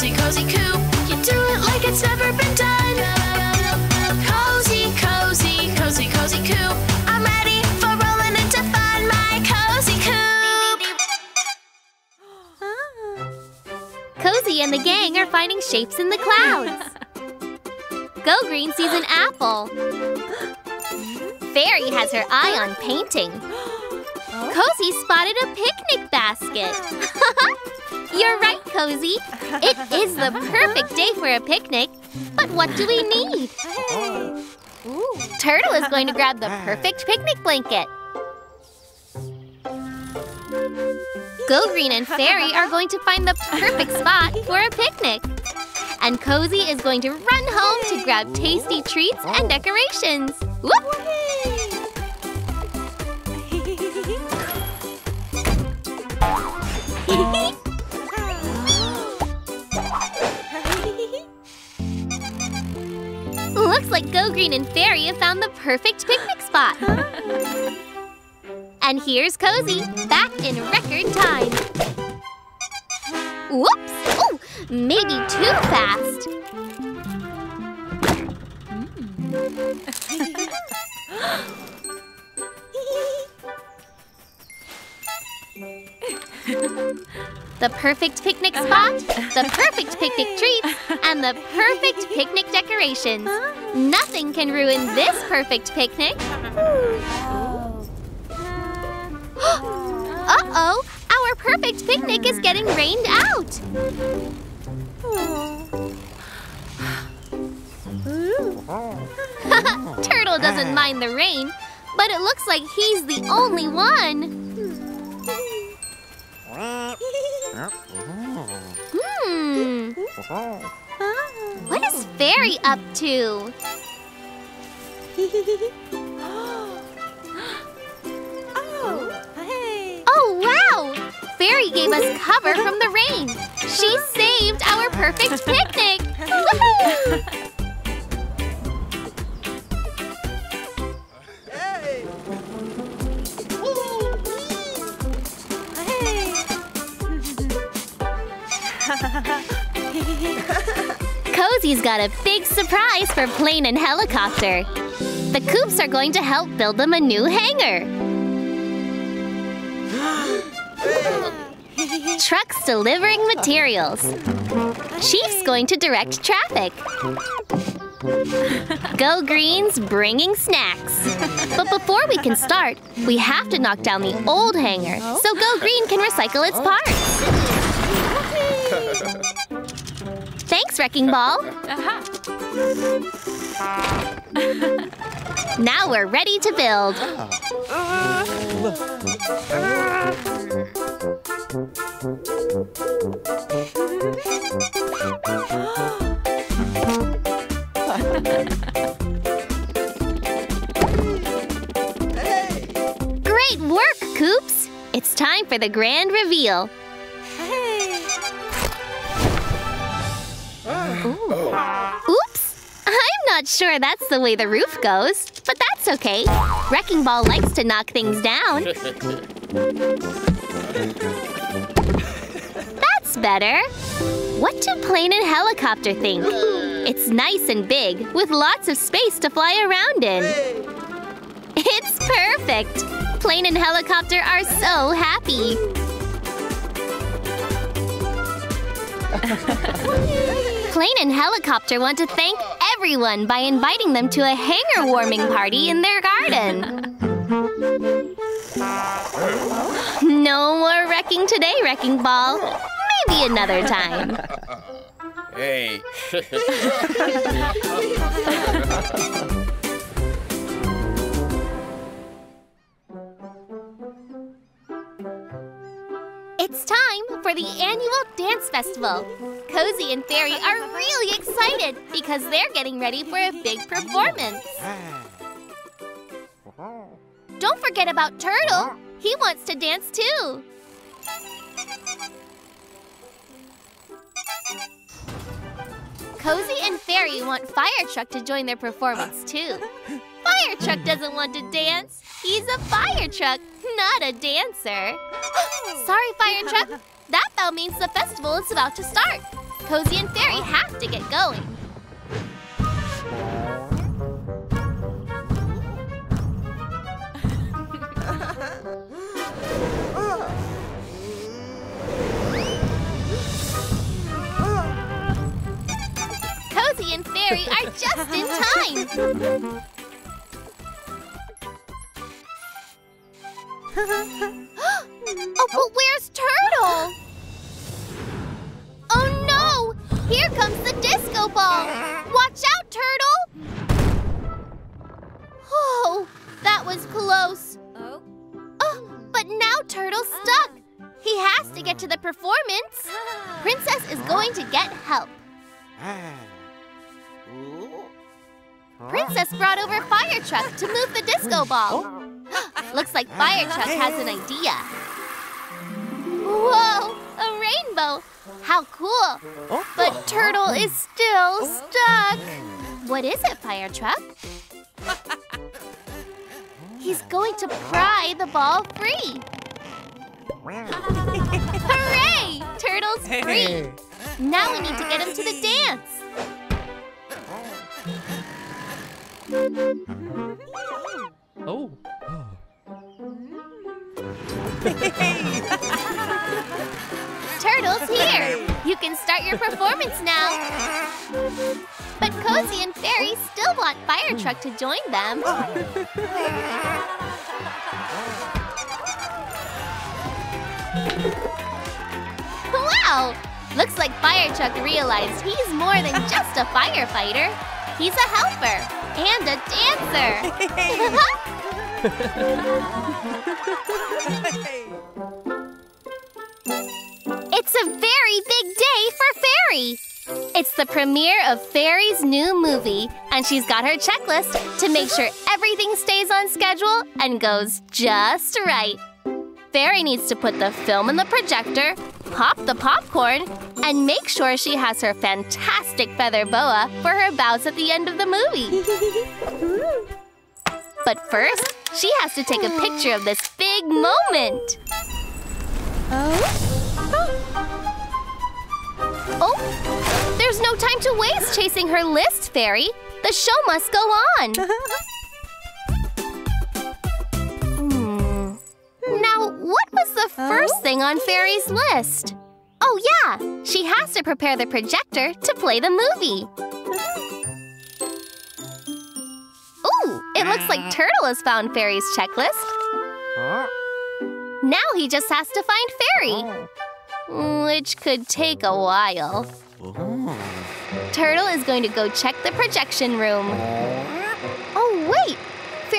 cozy, cozy coupe. You do it like it's never been done. Cozy, cozy, cozy, cozy coupe. I'm ready for rolling into fun. My cozy coupe. Cozy and the gang are finding shapes in the clouds. Go Green sees an apple. Fairy has her eye on painting. Cozy spotted a picnic basket. You're right, Cozy. It is the perfect day for a picnic. But what do we need? Turtle is going to grab the perfect picnic blanket. Go Green and Fairy are going to find the perfect spot for a picnic. And Cozy is going to run home to grab tasty treats and decorations. Whoop! Like Go Green and Fairy have found the perfect picnic spot. and here's Cozy, back in record time. Whoops! Oh, maybe too fast. the perfect picnic spot, the perfect picnic treats, and the perfect picnic decorations. Nothing can ruin this perfect picnic. Uh-oh! Our perfect picnic is getting rained out! Turtle doesn't mind the rain, but it looks like he's the only one. Hmm. What is Fairy up to? Oh, wow! Fairy gave us cover from the rain. She saved our perfect picnic. Cozy's got a big surprise for Plane and Helicopter. The Coupes are going to help build them a new hangar. Trucks delivering materials. Chief's going to direct traffic. Go Green's bringing snacks. But before we can start, we have to knock down the old hangar so Go Green can recycle its parts. Thanks, Wrecking Ball. Uh-huh. now we're ready to build. Great work, Coupes! It's time for the grand reveal. Oh. Oops! I'm not sure that's the way the roof goes, but that's okay. Wrecking Ball likes to knock things down. That's better. What do Plane and Helicopter think? It's nice and big, with lots of space to fly around in. It's perfect! Plane and Helicopter are so happy. Plane and Helicopter want to thank everyone by inviting them to a hangar warming party in their garden. No more wrecking today, Wrecking Ball. Maybe another time. Hey. time for the annual dance festival. Cozy and Fairy are really excited because they're getting ready for a big performance. Don't forget about Turtle. He wants to dance too. Cozy and Fairy want Fire Truck to join their performance too. Fire Truck doesn't want to dance. He's a fire truck, not a dancer. Sorry, Fire Truck. That bell means the festival is about to start. Cozy and Fairy have to get going. And Fairy are just in time. oh, but where's Turtle? Oh no! Here comes the disco ball! Watch out, Turtle! Oh, that was close. Oh? But now Turtle's stuck. He has to get to the performance. Princess is going to get help. Ah. Princess brought over Fire Truck to move the disco ball. Oh. Looks like Fire Truck has an idea. Whoa, a rainbow! How cool! Oh. But Turtle is still oh. stuck. What is it, Fire Truck? He's going to pry the ball free. Hooray! Turtle's free. Now we need to get him to the dance. Oh. Turtle's here. You can start your performance now. But Cozy and Fairy still want Fire Truck to join them. Wow! Looks like Fire Truck realized he's more than just a firefighter. He's a helper and a dancer. It's a very big day for Fairy. It's the premiere of Fairy's new movie, and she's got her checklist to make sure everything stays on schedule and goes just right. Fairy needs to put the film in the projector, pop the popcorn, and make sure she has her fantastic feather boa for her bows at the end of the movie. but first, she has to take a picture of this big moment. Oh? Oh, there's no time to waste chasing her list, Fairy. The show must go on. Now, what was the first oh. thing on Fairy's list? Oh, yeah, she has to prepare the projector to play the movie. Ooh, it looks like ah. Turtle has found Fairy's checklist. Now he just has to find Fairy oh. which could take a while. Oh. Turtle is going to go check the projection room.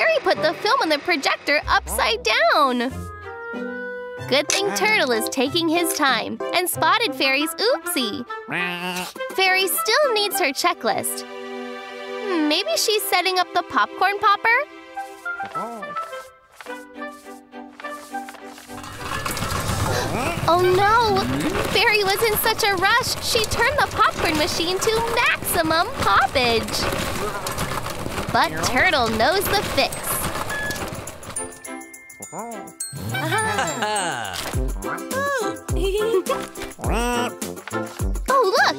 Oh! Fairy put the film on the projector upside down. Good thing Turtle is taking his time and spotted Fairy's oopsie. Fairy still needs her checklist. Hmm, maybe she's setting up the popcorn popper? Oh no! Fairy was in such a rush, she turned the popcorn machine to maximum poppage. But Turtle knows the fix. Uh-huh. oh look!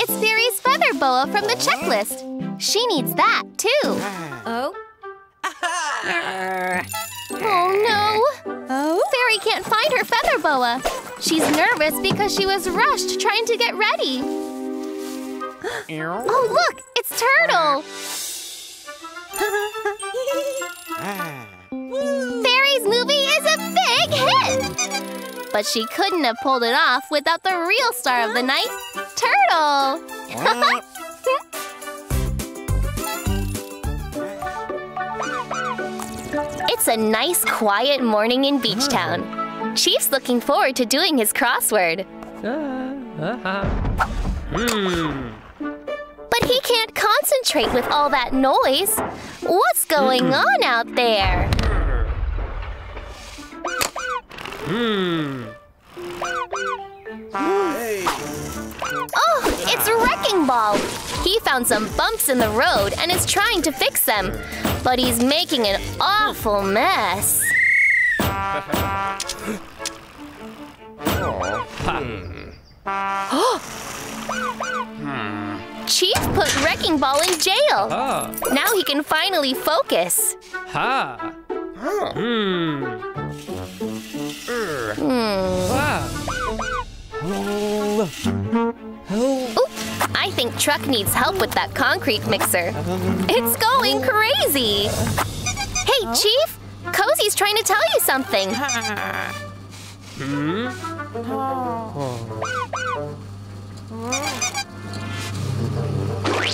It's Fairy's feather boa from the checklist. She needs that too. Oh? Oh no! Oh? Fairy can't find her feather boa. She's nervous because she was rushed trying to get ready. oh look! It's Turtle! Fairy's movie is a big hit! But she couldn't have pulled it off without the real star of the night, Turtle! It's a nice, quiet morning in Beachtown. Chief's looking forward to doing his crossword. Hmm. But he can't concentrate with all that noise. What's going on out there? Hmm. Oh, it's Wrecking Ball! He found some bumps in the road and is trying to fix them, but he's making an awful mess. Hmm. Hmm. Hmm. Put Wrecking Ball in jail. Ah. Now he can finally focus. Ha. Huh. Hmm. Hmm. Wow. Oh. Oh. Oop, I think Truck needs help with that concrete mixer. It's going crazy. Hey, Chief! Cozy's trying to tell you something. Hmm. Oh,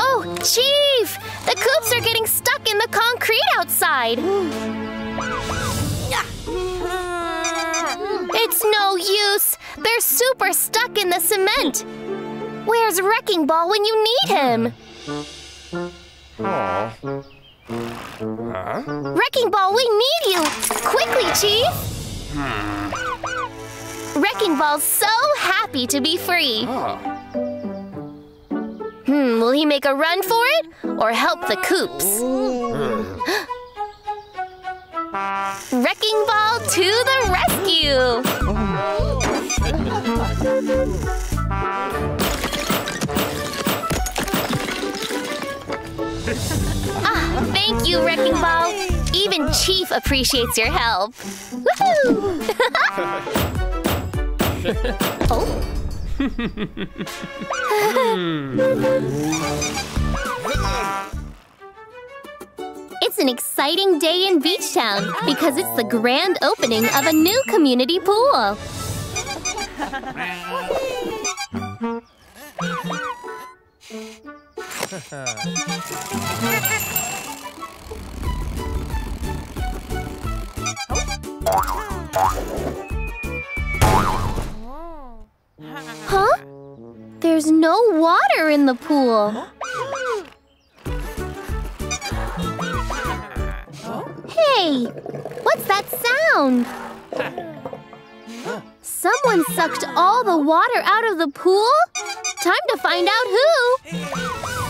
Oh, Chief! The coupes are getting stuck in the concrete outside. It's no use. They're super stuck in the cement. Where's Wrecking Ball when you need him? Huh? Wrecking Ball, we need you! Quickly, Chief! Hmm. Wrecking Ball's so happy to be free. Huh. Hmm, will he make a run for it or help the coupes? Wrecking Ball to the rescue! ah, thank you, Wrecking Ball. Even Chief appreciates your help. Woohoo! oh. Hmm. It's an exciting day in Beachtown because it's the grand opening of a new community pool. Huh? There's no water in the pool. Hey, what's that sound? Someone sucked all the water out of the pool? Time to find out who.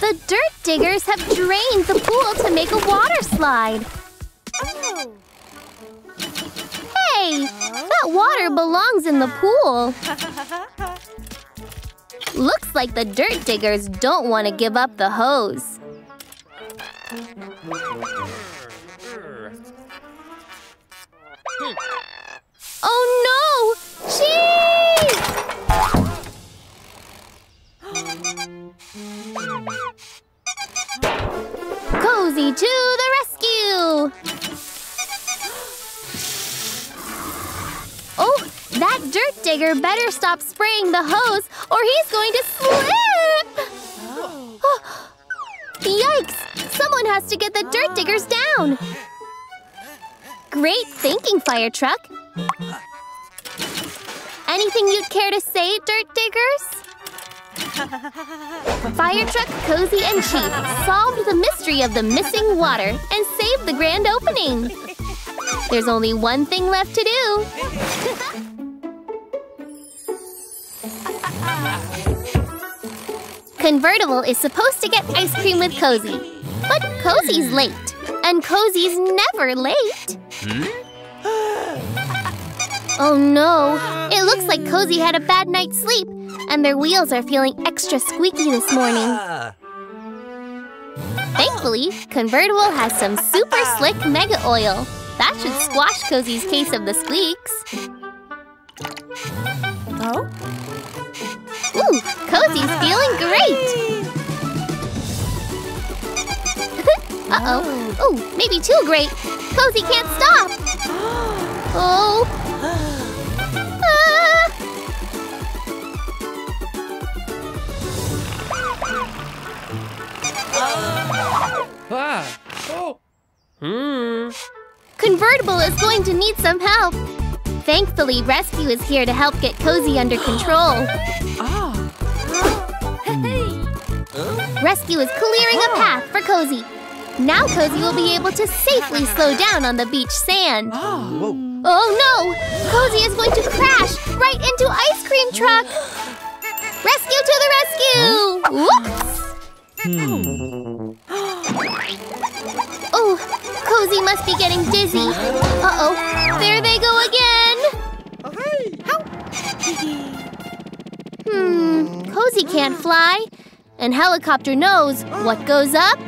The dirt diggers have drained the pool to make a water slide. Hey, that water belongs in the pool. Looks like the dirt diggers don't want to give up the hose. Oh no! Jeez! Cozy to the rescue! Oh, that dirt digger better stop spraying the hose or he's going to slip! Oh. Yikes! Someone has to get the dirt diggers down! Great thinking, fire truck! Anything you'd care to say, dirt diggers? Fire Truck, Cozy, and Chief solved the mystery of the missing water and saved the grand opening. There's only one thing left to do. Convertible is supposed to get ice cream with Cozy, but Cozy's late, and Cozy's never late. Hmm? Oh no, it looks like Cozy had a bad night's sleep, and their wheels are feeling extra squeaky this morning. Thankfully, Convertible has some super slick mega oil. That should squash Cozy's case of the squeaks. Oh? Ooh, Cozy's feeling great! Uh-oh. Ooh, maybe too great. Cozy can't stop! Oh! Ah! Ah. Oh. Hmm. Convertible is going to need some help. Thankfully, Rescue is here to help get Cozy under control. Ah. Rescue is clearing a path for Cozy. Now Cozy will be able to safely slow down on the beach sand. Ah. Oh no! Cozy is going to crash right into Ice Cream Truck! Rescue to the rescue! Whoops! Oh, Cozy must be getting dizzy. Uh-oh, there they go again! Hmm, Cozy can't fly. And Helicopter knows what goes up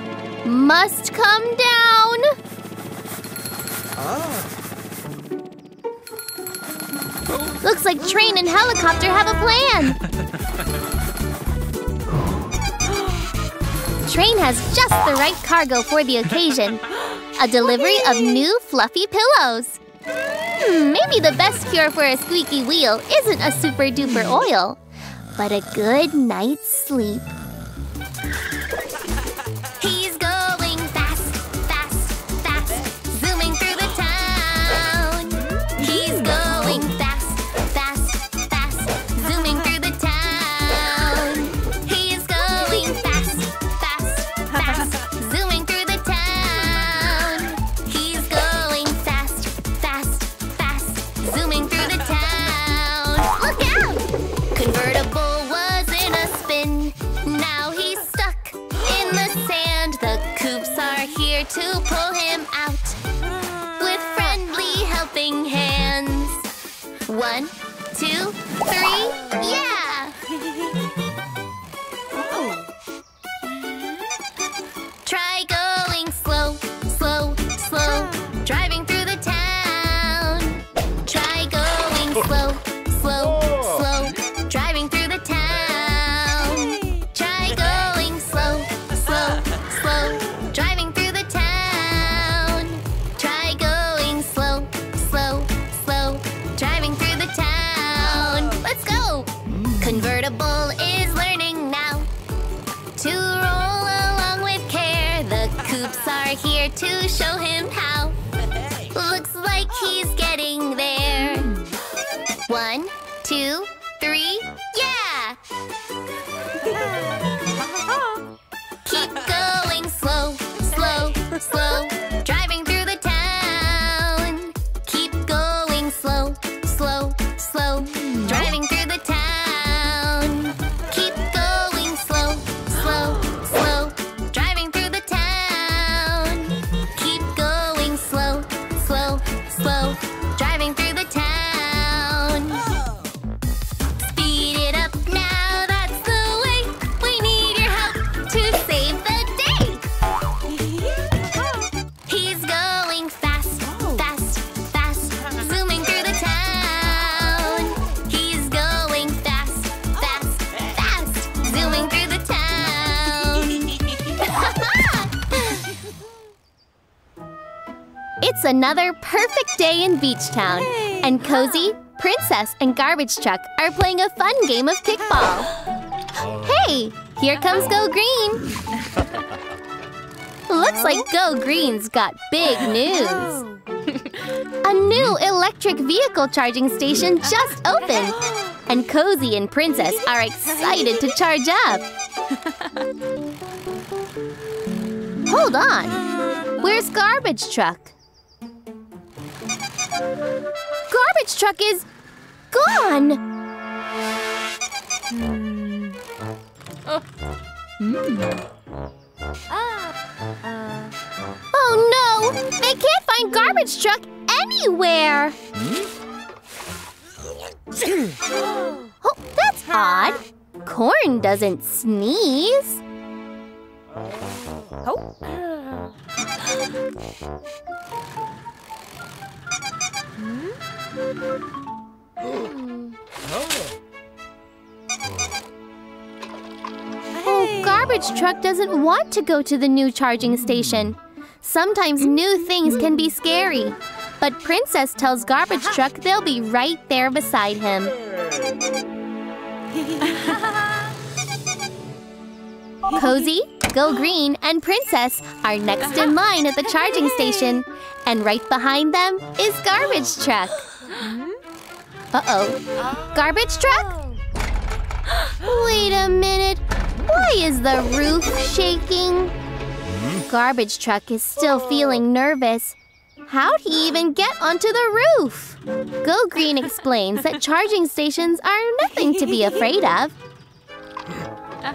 must come down. Looks like Train and Helicopter have a plan. Train has just the right cargo for the occasion. A delivery of new fluffy pillows. Hmm, maybe the best cure for a squeaky wheel isn't a super duper oil, but a good night's sleep. Another perfect day in Beachtown, and Cozy, Princess, and Garbage Truck are playing a fun game of kickball. Hey, here comes Go Green. Looks like Go Green's got big news. Oh. A new electric vehicle charging station just opened, and Cozy and Princess are excited to charge up. Hold on, where's Garbage Truck? Truck is gone. Hmm. Oh no! They can't find garbage truck anywhere. oh, that's odd. Corn doesn't sneeze. Garbage truck doesn't want to go to the new charging station. Sometimes new things can be scary. But Princess tells Garbage Truck they'll be right there beside him. Cozy, Go Green, and Princess are next in line at the charging station. And right behind them is Garbage Truck. Uh-oh. Garbage Truck? Wait a minute. Why is the roof shaking? Garbage Truck is still feeling nervous. How'd he even get onto the roof? Go Green explains that charging stations are nothing to be afraid of.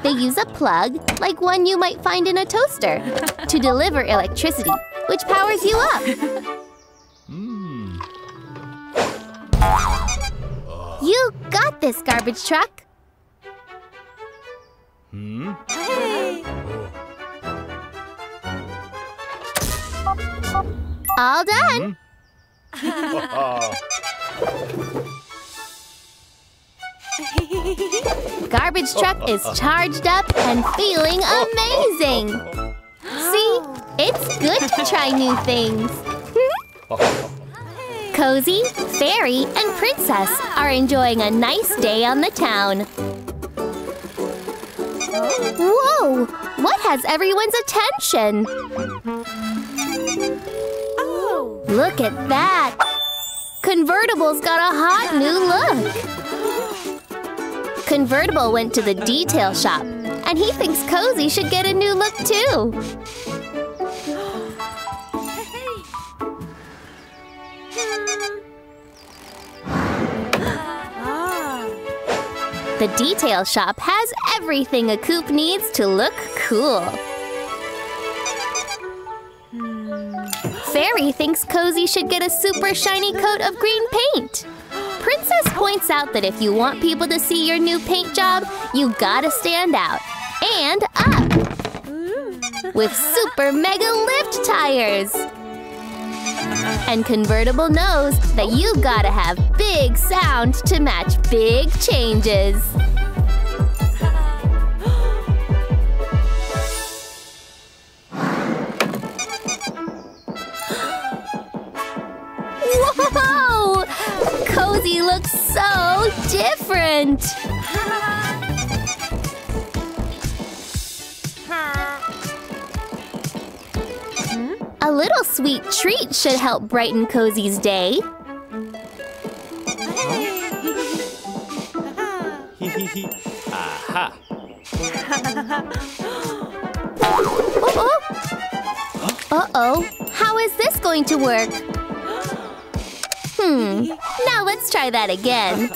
They use a plug, like one you might find in a toaster, to deliver electricity, which powers you up. You got this, garbage truck. Hmm? All done. Hmm? Garbage truck is charged up and feeling amazing. See, it's good to try new things. Cozy, Fairy, and Princess are enjoying a nice day on the town. Whoa! What has everyone's attention? Oh! Look at that! Convertible's got a hot new look! Convertible went to the detail shop, and he thinks Cozy should get a new look too. The detail shop has everything a coupe needs to look cool. Hmm. Fairy thinks Cozy should get a super shiny coat of green paint. Princess points out that if you want people to see your new paint job, you gotta stand out and up with super mega lift tires. And Convertible knows that you gotta have big sound to match big changes. Whoa! Cozy looks so different! A little sweet treat should help brighten Cozy's day. Aha. Uh-oh! Uh-oh! How is this going to work? Hmm, now let's try that again.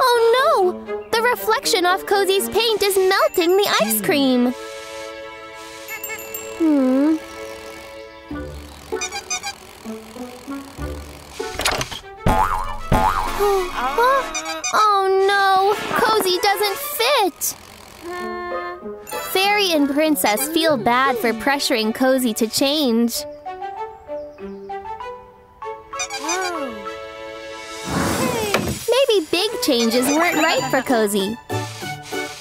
Oh no! The reflection off Cozy's paint is melting the ice cream. Hmm. oh no! Cozy doesn't fit! Fairy and Princess feel bad for pressuring Cozy to change. Maybe big changes weren't right for Cozy.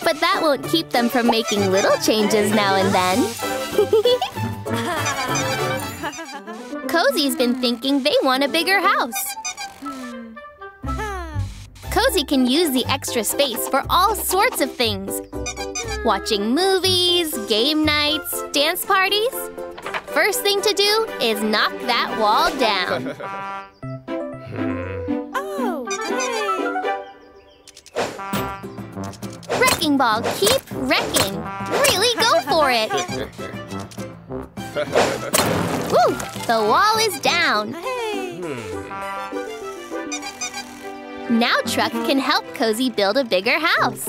But that won't keep them from making little changes now and then. Cozy's been thinking they want a bigger house. Cozy can use the extra space for all sorts of things. Watching movies, game nights, dance parties. First thing to do is knock that wall down. Wrecking ball, keep wrecking. Really go for it. Woo! The wall is down. Now Truck can help Cozy build a bigger house.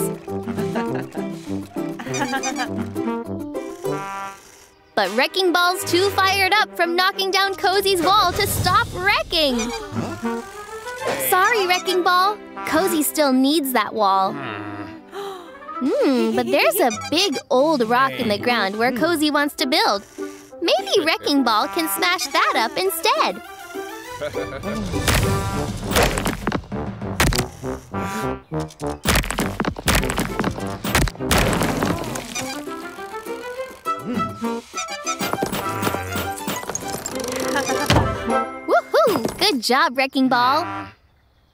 But Wrecking Ball's too fired up from knocking down Cozy's wall to stop wrecking. Sorry, Wrecking Ball. Cozy still needs that wall. Hmm, but there's a big old rock in the ground where Cozy wants to build. Maybe Wrecking Ball can smash that up instead. Woohoo! Good job, Wrecking Ball.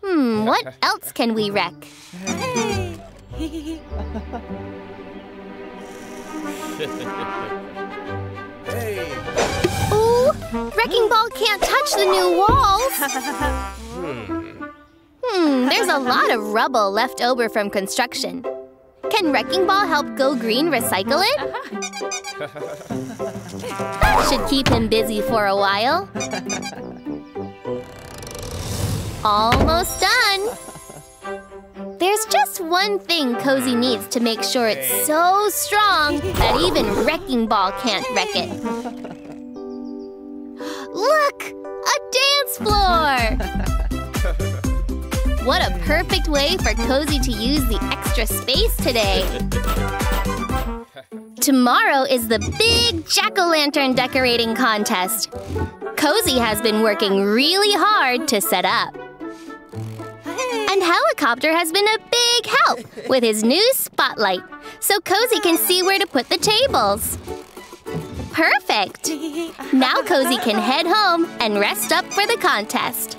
Hmm, what else can we wreck? Ooh, Wrecking Ball can't touch the new walls. Hmm, there's a lot of rubble left over from construction. Can Wrecking Ball help Go Green recycle it? That should keep him busy for a while. Almost done. Just one thing Cozy needs to make sure it's so strong that even Wrecking Ball can't wreck it. Look! A dance floor! What a perfect way for Cozy to use the extra space today! Tomorrow is the big jack-o'-lantern decorating contest. Cozy has been working really hard to set up. And Helicopter has been a big help with his new spotlight, so Cozy can see where to put the tables. Perfect! Now Cozy can head home and rest up for the contest.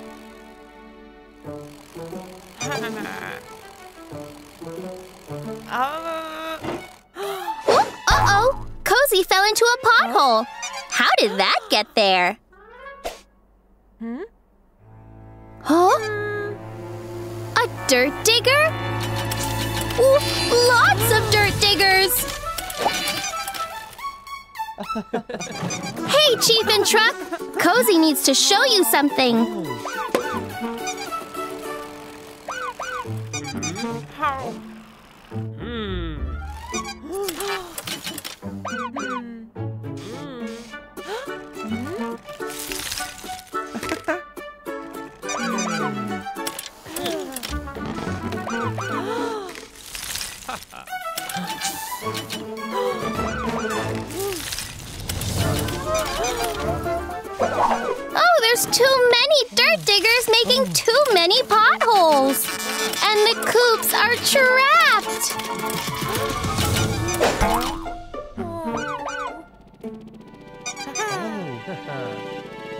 Uh-oh! Cozy fell into a pothole. How did that get there? Huh? Huh? Dirt digger? Ooh, lots of dirt diggers! hey, Chief and Truck! Cozy needs to show you something. Oh, there's too many dirt diggers making too many potholes. And the coupes are trapped.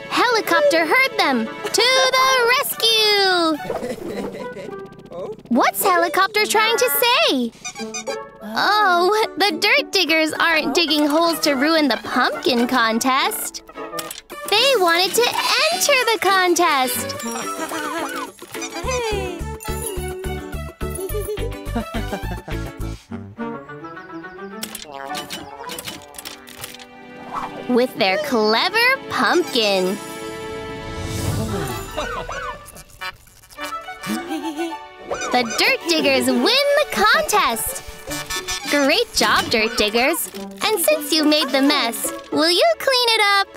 Helicopter heard them. To the rescue! What's Helicopter trying to say? Oh, the dirt diggers aren't digging holes to ruin the pumpkin contest. Wanted to enter the contest. With their clever pumpkin. The Dirt Diggers win the contest! Great job, Dirt Diggers! And since you made the mess, will you clean it up?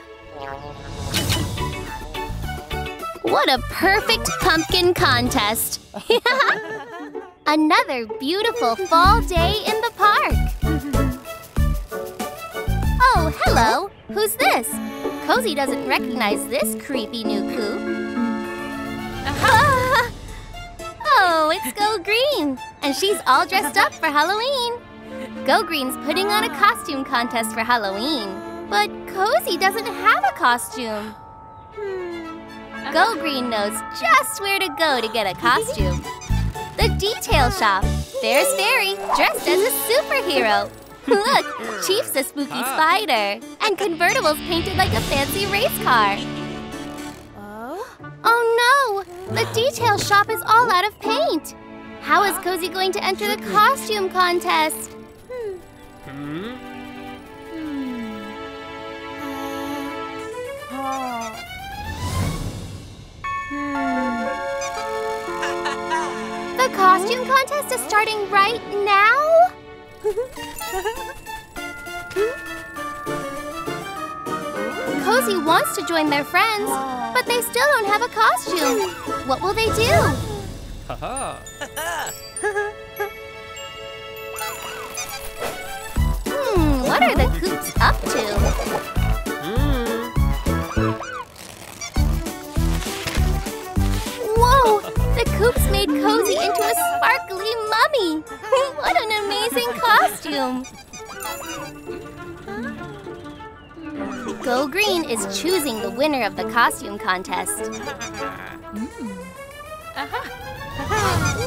What a perfect pumpkin contest! Another beautiful fall day in the park! Oh, hello! Who's this? Cozy doesn't recognize this creepy new coupe. oh, it's Go Green! And she's all dressed up for Halloween! Go Green's putting on a costume contest for Halloween. But Cozy doesn't have a costume. Go Green knows just where to go to get a costume. The detail shop. There's Fairy, dressed as a superhero. Look, Chief's a spooky spider. And convertibles painted like a fancy race car. Oh? oh no! The detail shop is all out of paint. How is Cozy going to enter the costume contest? Hmm. The costume contest is starting right now? Cozy wants to join their friends, but they still don't have a costume. What will they do? Haha. Hmm, what are the coupes up to? Whoa! The coupes made Cozy into a sparkly mummy! what an amazing costume! Go Green is choosing the winner of the costume contest.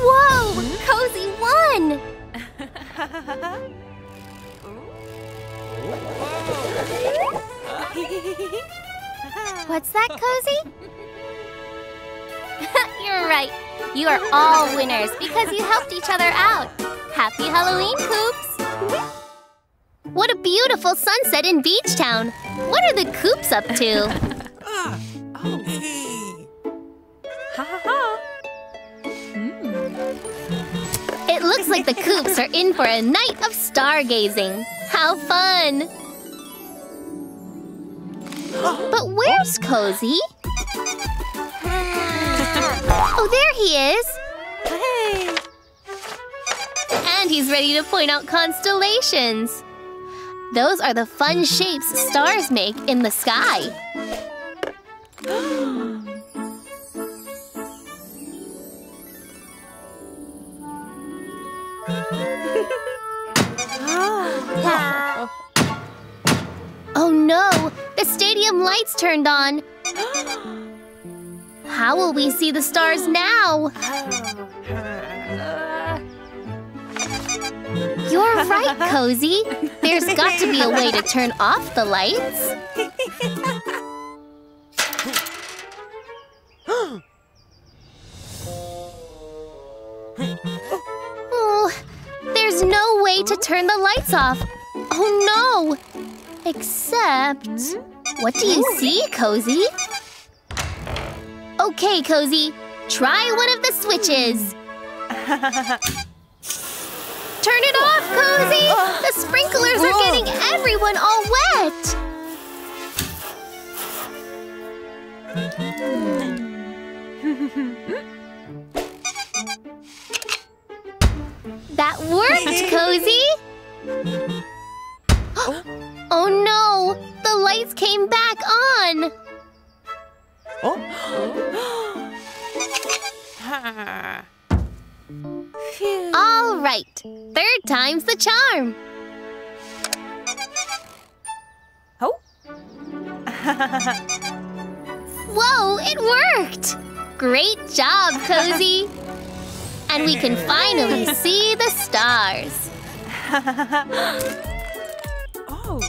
Whoa! Cozy won! What's that, Cozy? You're right. You are all winners because you helped each other out. Happy Halloween, Coupes! What a beautiful sunset in Beachtown. What are the Coupes up to? uh, oh. Ha ha It looks like the Coupes are in for a night of stargazing. How fun! But where's Cozy? Oh, there he is! Hey! And he's ready to point out constellations. Those are the fun shapes stars make in the sky. Oh no! The stadium lights turned on! How will we see the stars now? You're right, Cozy. There's got to be a way to turn off the lights. Oh, there's no way to turn the lights off. Oh no! Except, what do you see, Cozy? Okay, Cozy, try one of the switches. Turn it off, Cozy! The sprinklers are oh. getting everyone all wet! That worked, Cozy! Oh no! The lights came back on! Oh. Phew. All right, third time's the charm. Oh. Whoa, it worked! Great job, Cozy! And we can finally see the stars. Oh.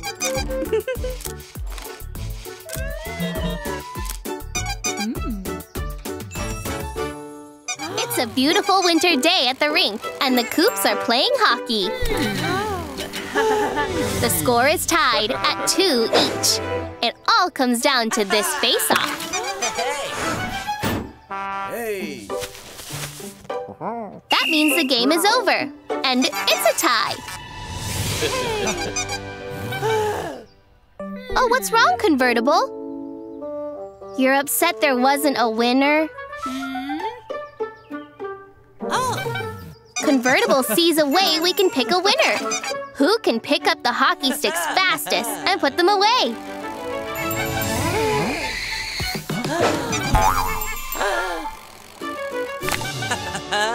It's a beautiful winter day at the rink, and the Coupes are playing hockey. The score is tied at two each. It all comes down to this face-off. Hey! That means the game is over, and it's a tie. Oh, what's wrong, Convertible? You're upset there wasn't a winner? Oh. Convertible sees a way we can pick a winner. Who can pick up the hockey sticks fastest and put them away?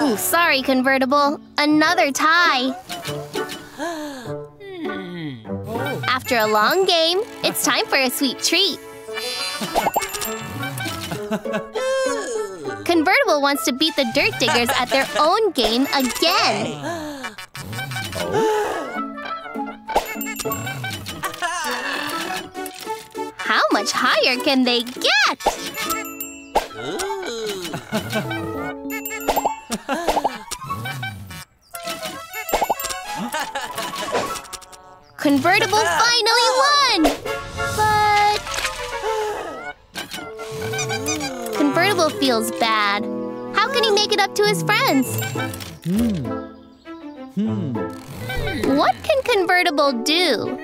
Ooh, sorry, Convertible. Another tie. After a long game, it's time for a sweet treat. Convertible wants to beat the Dirt Diggers at their own game again. How much higher can they get? Convertible finally won! Feels bad. How can he make it up to his friends? Hmm. Hmm. What can Convertible do?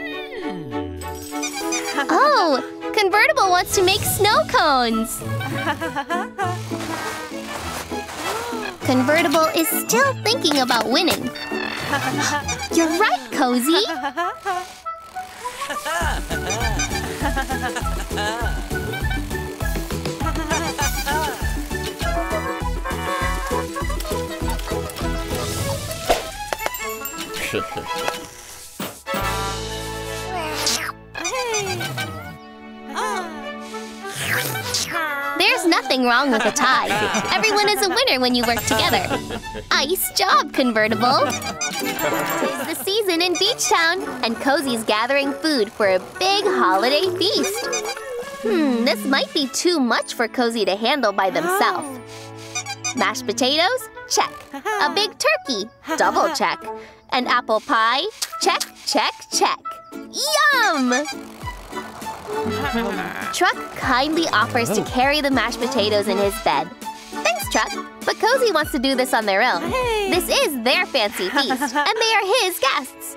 Oh, Convertible wants to make snow cones. Convertible is still thinking about winning. You're right, Cozy. There's nothing wrong with a tie. Everyone is a winner when you work together. Ice job, Convertible. It's the season in Beachtown, and Cozy's gathering food for a big holiday feast. Hmm, this might be too much for Cozy to handle by themselves. Mashed potatoes? Check. A big turkey? Double check. An apple pie? Check, check, check. Yum! Truck kindly offers to oh. carry the mashed potatoes in his bed. Thanks, truck, but Cozy wants to do this on their own. Hey. This is their fancy feast, and they are his guests.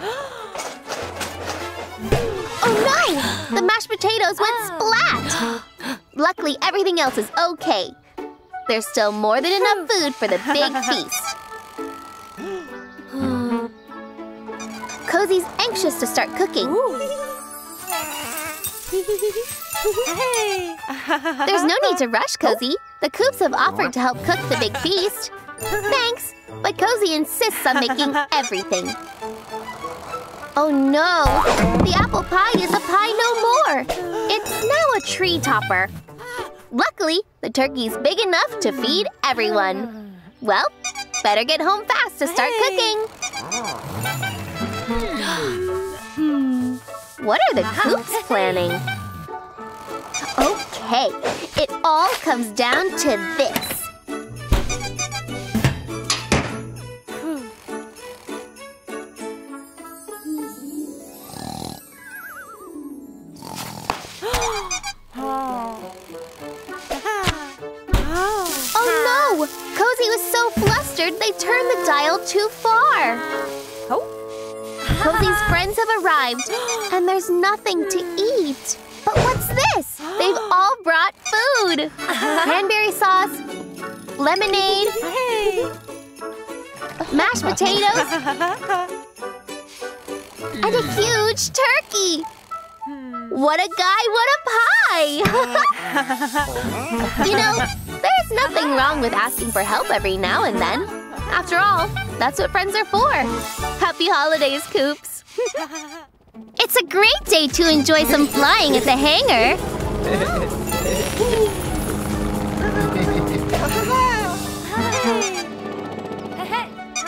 Oh no! The mashed potatoes went splat! Luckily, everything else is okay. There's still more than enough food for the big feast. Cozy's anxious to start cooking. hey. There's no need to rush, Cozy. The Coupes have offered to help cook the big feast. Thanks, but Cozy insists on making everything. Oh no! The apple pie is a pie no more! It's now a tree topper. Luckily, the turkey's big enough to feed everyone. Well, better get home fast to start Hey. cooking. Hmm, what are the Coupes planning? Okay, it all comes down to this. Oh. Oh no! Cozy was so flustered they turned the dial too far. Cozy's friends have arrived, and there's nothing to eat. But what's this? They've all brought food. Uh-huh. Cranberry sauce, lemonade, Hey. mashed potatoes, and a huge turkey. What a guy, what a pie! you know, there's nothing wrong with asking for help every now and then. After all, that's what friends are for. Happy holidays, Coupes. it's a great day to enjoy some flying at the hangar.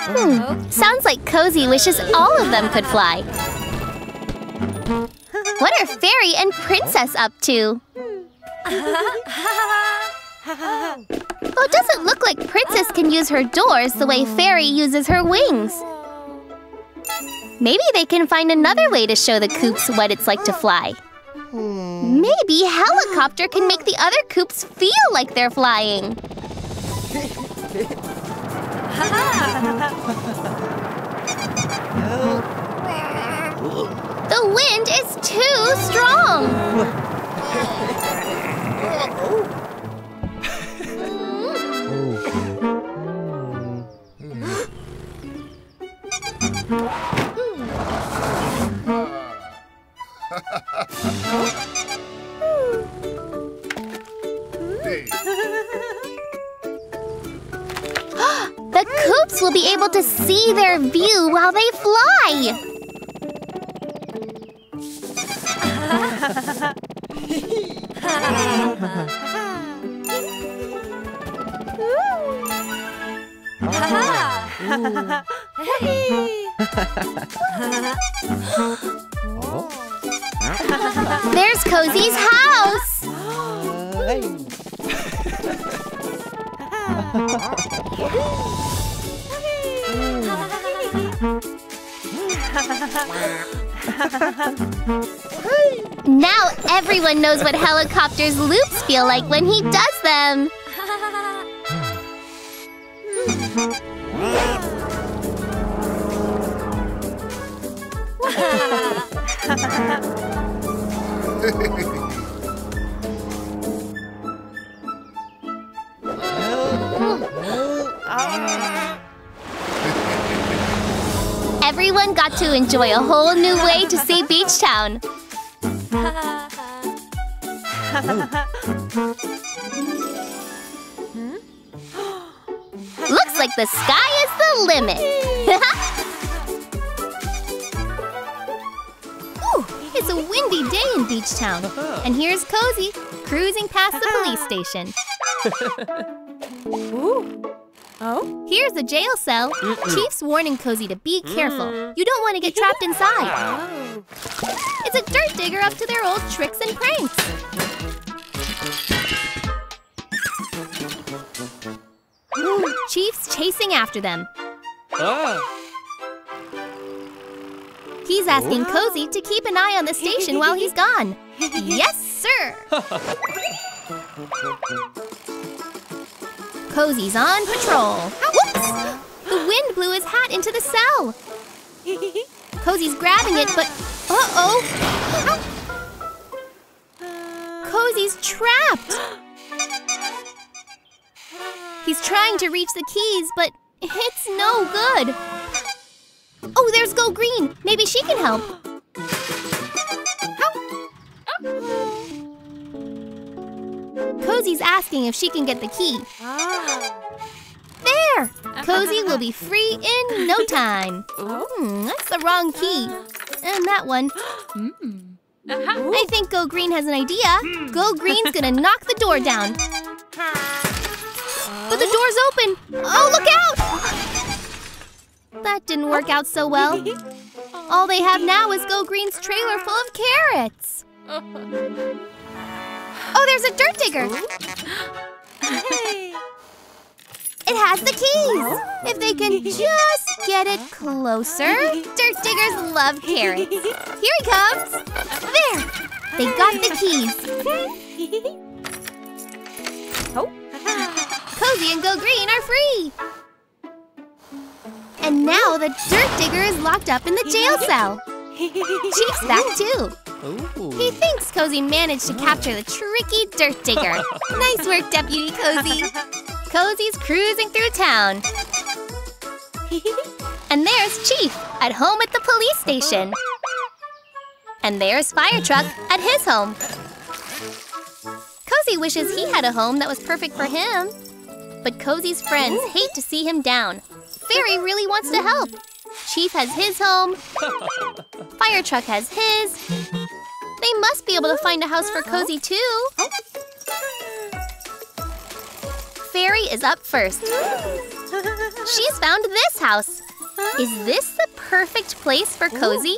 Hmm, sounds like Cozy wishes all of them could fly. What are Fairy and Princess up to? Oh, it doesn't look like Princess can use her doors the way Fairy uses her wings. Maybe they can find another way to show the Coupes what it's like to fly. Maybe Helicopter can make the other Coupes feel like they're flying. The wind is too strong. The Coupes will be able to see their view while they fly. Ah. There's Cozy's house. Now everyone knows what helicopter's loops feel like when he does them. Everyone got to enjoy a whole new way to see Beachtown. Looks like the sky is the limit. windy day in Beachtown. And here's Cozy, cruising past the police station. Oh. Here's the jail cell. Chief's warning Cozy to be careful. You don't want to get trapped inside. Oh. It's a dirt digger up to their old tricks and pranks. Chief's chasing after them. Ah. He's asking Cozy to keep an eye on the station while he's gone. Yes, sir. Cozy's on patrol. Whoops! The wind blew his hat into the cell. Cozy's grabbing it, but uh-oh! Cozy's trapped! He's trying to reach the keys, but it's no good. Oh, there's Go Green. Maybe she can help. Cozy's asking if she can get the key. Ah. There! Cozy will be free in no time. Hmm, that's the wrong key. And that one. Mm. Uh-huh. I think Go Green has an idea. Hmm. Go Green's gonna knock the door down. But the door's open! Oh, look out! That didn't work out so well. All they have now is Go Green's trailer full of carrots. Oh, there's a dirt digger! It has the keys! If they can just get it closer. Dirt diggers love carrots. Here he comes! There! They got the keys. Oh. Cozy and Go Green are free! And now the dirt digger is locked up in the jail cell. Chief's back too. He thinks Cozy managed to capture the tricky dirt digger. nice work, Deputy Cozy. Cozy's cruising through town. And there's Chief at home at the police station. And there's Fire Truck at his home. Cozy wishes he had a home that was perfect for him. But Cozy's friends hate to see him down. Fairy really wants to help. Chief has his home. Fire Truck has his. They must be able to find a house for Cozy too. Fairy is up first. She's found this house. Is this the perfect place for Cozy?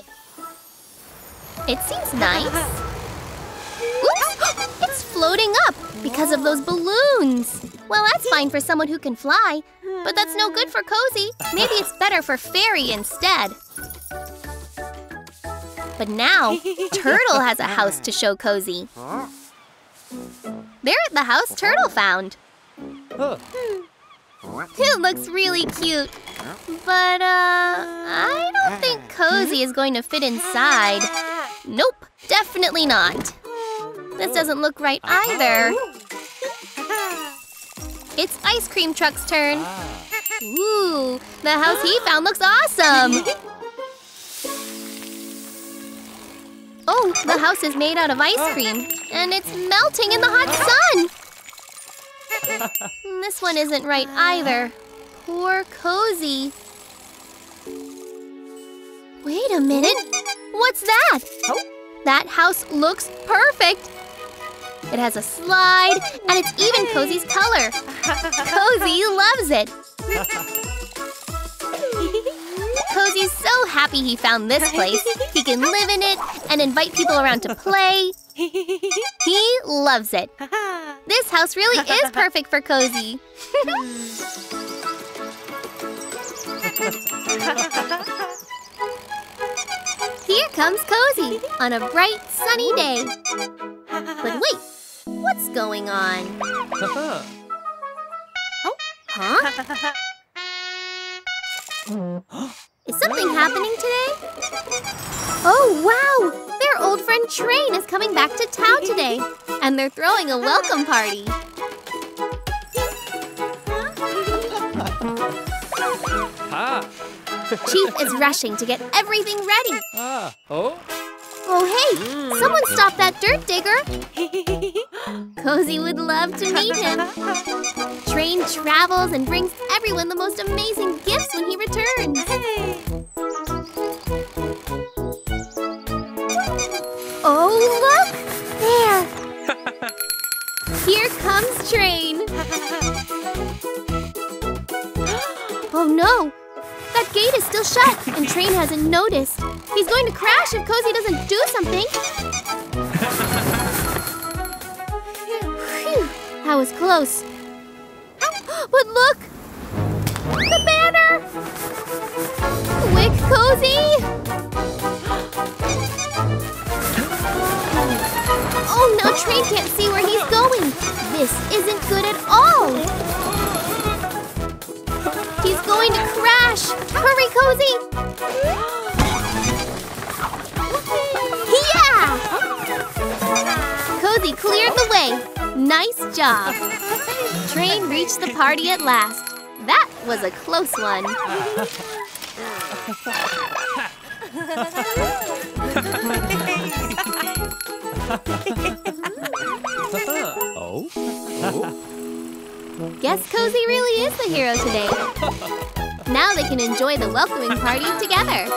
It seems nice. Oops! It's floating up because of those balloons. Well, that's fine for someone who can fly, but that's no good for Cozy. Maybe it's better for Fairy instead. But now, Turtle has a house to show Cozy. They're at the house Turtle found. It looks really cute. But, uh, I don't think Cozy is going to fit inside. Nope, definitely not. This doesn't look right either. It's Ice Cream Truck's turn. Ah. Ooh, the house he found looks awesome. Oh, the house is made out of ice ah. cream, and it's melting in the hot sun. this one isn't right either. Poor Cozy. Wait a minute. What's that? That house looks perfect. It has a slide, and it's even Cozy's color. Cozy loves it. Cozy's so happy he found this place. He can live in it and invite people around to play. He loves it. This house really is perfect for Cozy. Here comes Cozy on a bright, sunny day. But wait, what's going on? Haha. Huh? Is something happening today? Oh, wow! Their old friend Train is coming back to town today, and they're throwing a welcome party. Chief is rushing to get everything ready. Ah. Oh. Oh, hey! Someone stop that dirt digger! Cozy would love to meet him. Train travels and brings everyone the most amazing gifts when he returns. Oh, look! There! Here comes Train! Oh no! That gate is still shut, and Train hasn't noticed. He's going to crash if Cozy doesn't do something. Phew, that was close. But look! The banner! Quick, Cozy! Oh now Train can't see where he's going. This isn't good at all. He's going to crash. Hurry, Cozy. Yeah! Cozy cleared the way. Nice job. Train reached the party at last. That was a close one. Oh. Guess Cozy really is the hero today. Now they can enjoy the welcoming party together.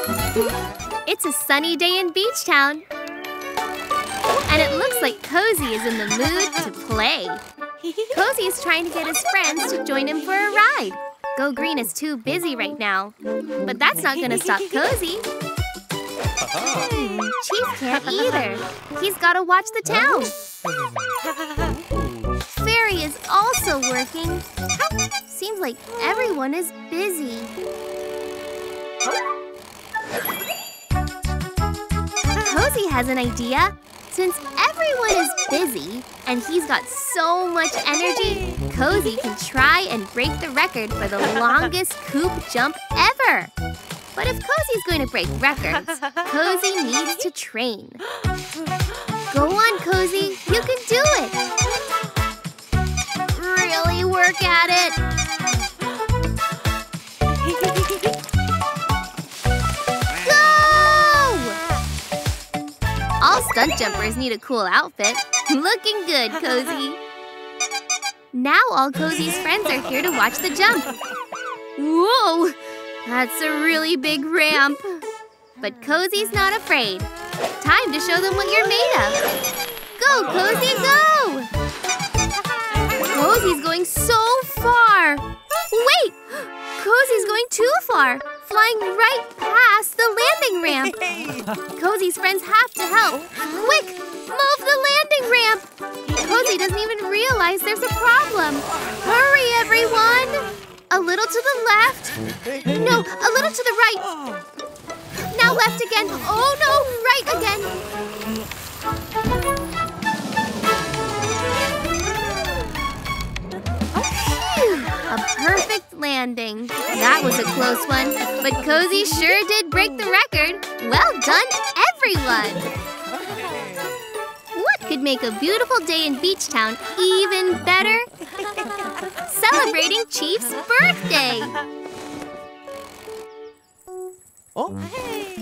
It's a sunny day in Beachtown. And it looks like Cozy is in the mood to play. Cozy is trying to get his friends to join him for a ride. Go Green is too busy right now. But that's not gonna stop Cozy. Chief can't either. He's gotta watch the town. Fairy is also working. Seems like everyone is busy. Cozy has an idea. Since everyone is busy and he's got so much energy, Cozy can try and break the record for the longest coupe jump ever. But if Cozy's going to break records, Cozy needs to train. Go on, Cozy. You can do it. Really work at it. Go! All stunt jumpers need a cool outfit. Looking good, Cozy. Now all Cozy's friends are here to watch the jump. Whoa! That's a really big ramp. But Cozy's not afraid. Time to show them what you're made of. Go, Cozy, go! Cozy's going so far. Wait! Cozy's going too far, flying right past the landing ramp. Cozy's friends have to help. Quick, move the landing ramp. Cozy doesn't even realize there's a problem. Hurry, everyone! A little to the left. No, a little to the right. Now left again. Oh no, right again. A perfect landing. That was a close one, but Cozy sure did break the record. Well done, everyone! What could make a beautiful day in Beachtown even better? Celebrating Chief's birthday! Oh. Hey.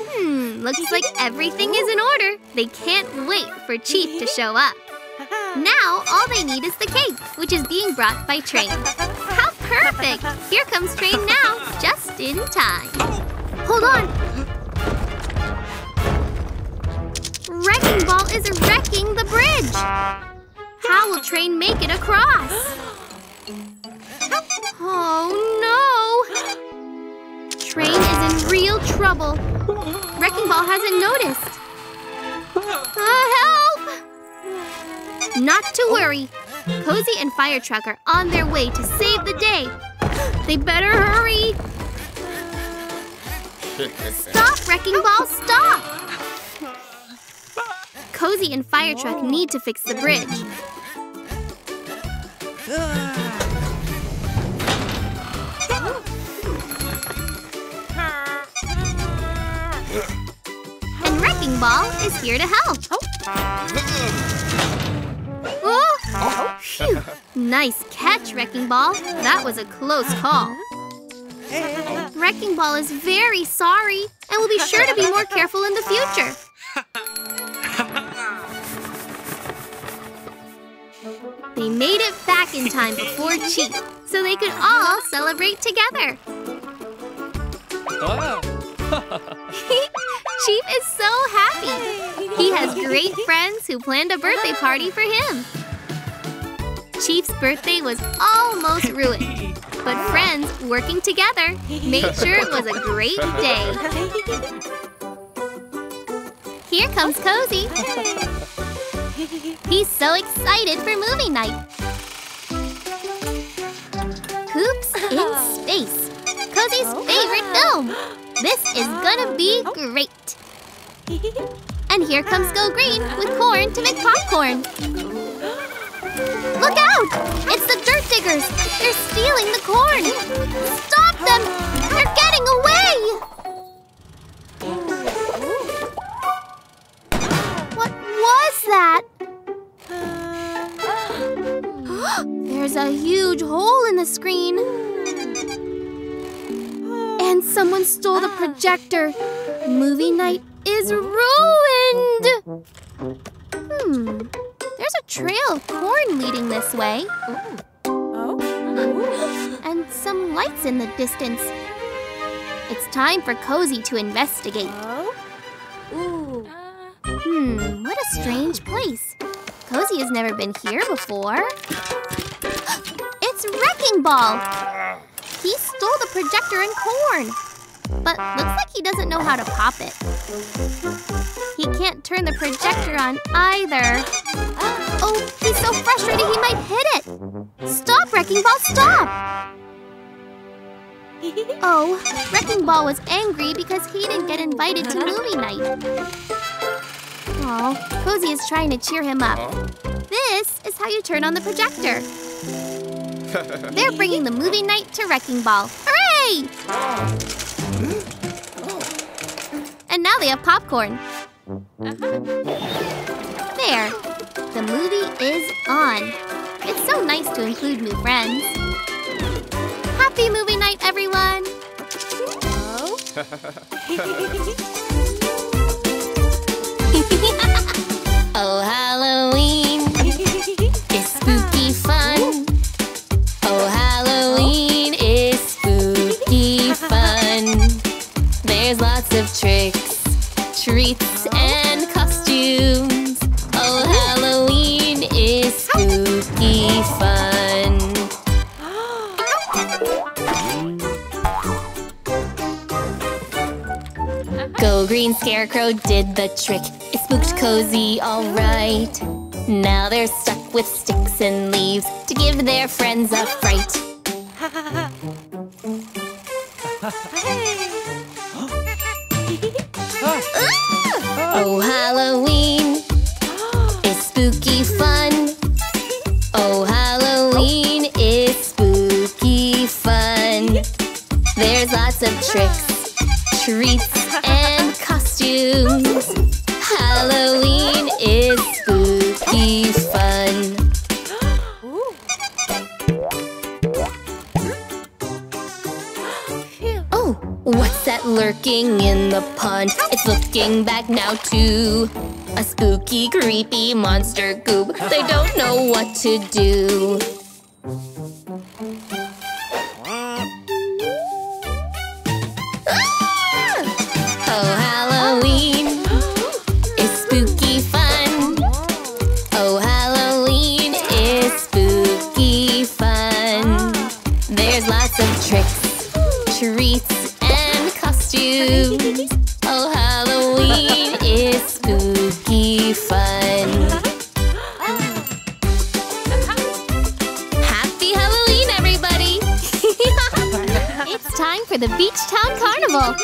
Hmm, looks like everything is in order. They can't wait for Chief to show up. Now, all they need is the cake, which is being brought by Train. How perfect! Here comes Train now, just in time. Hold on! Wrecking Ball is wrecking the bridge! How will Train make it across? Oh no! Train is in real trouble. Wrecking Ball hasn't noticed. Uh, help! Not to oh. worry. Cozy and Fire Truck are on their way to save the day. They better hurry. Stop, Wrecking Ball, stop! Cozy and Fire Truck need to fix the bridge. And Wrecking Ball is here to help. Oh. Oh! Phew. Nice catch, Wrecking Ball. That was a close call. Wrecking Ball is very sorry and will be sure to be more careful in the future. They made it back in time before Chief, so they could all celebrate together. Chief is so happy. He has great friends who planned a birthday party for him. Chief's birthday was almost ruined, but friends working together made sure it was a great day. Here comes Cozy. He's so excited for movie night. Hoops in Space, Cozy's favorite film. This is gonna be great. And here comes Go Green with corn to make popcorn. Look out! It's the dirt diggers! They're stealing the corn! Stop them! They're getting away! What was that? There's a huge hole in the screen. Someone stole the projector. Movie night is ruined! Hmm. There's a trail of corn leading this way. Oh. And some lights in the distance. It's time for Cozy to investigate. Oh. Ooh. Hmm, what a strange place. Cozy has never been here before. It's Wrecking Ball! He stole the projector and corn. But looks like he doesn't know how to pop it. He can't turn the projector on either. Oh, he's so frustrated he might hit it. Stop, Wrecking Ball, stop! Oh, Wrecking Ball was angry because he didn't get invited to movie night. Oh, Cozy is trying to cheer him up. This is how you turn on the projector. They're bringing the movie night to Wrecking Ball. Hooray! And now they have popcorn. There. The movie is on. It's so nice to include new friends. Happy movie night, everyone! oh, Halloween is spooky fun. Tricks, treats, and costumes. Oh, Halloween is spooky fun. Go Green Scarecrow did the trick. It spooked Cozy alright. Now they're stuck with sticks and leaves to give their friends a fright. Oh, Halloween is spooky fun. Oh, Halloween is spooky fun. There's lots of tricks, treats, and costumes. Halloween is spooky fun. What's that lurking in the pond? It's looking back now too. A spooky, creepy monster goob. They don't know what to do. Ah! Oh, Halloween spooky fun. Oh, Halloween spooky fun. There's lots of tricks, treats, Oh, Halloween is spooky fun. Happy Halloween, everybody! it's time for the Beachtown Carnival.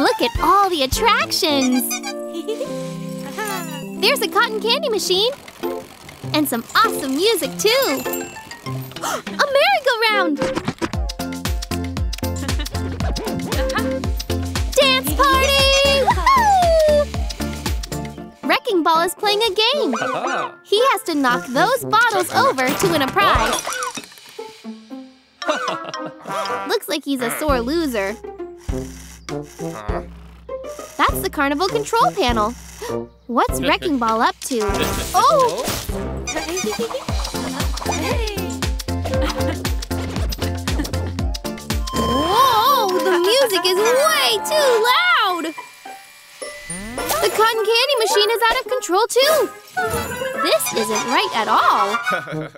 Look at all the attractions. There's a cotton candy machine. And some awesome music, too. A merry-go-round! Party! Wrecking Ball is playing a game. He has to knock those bottles over to win a prize. Looks like he's a sore loser. That's the carnival control panel. What's Wrecking Ball up to? Oh! Whoa! The music is way too loud! The cotton candy machine is out of control too! This isn't right at all!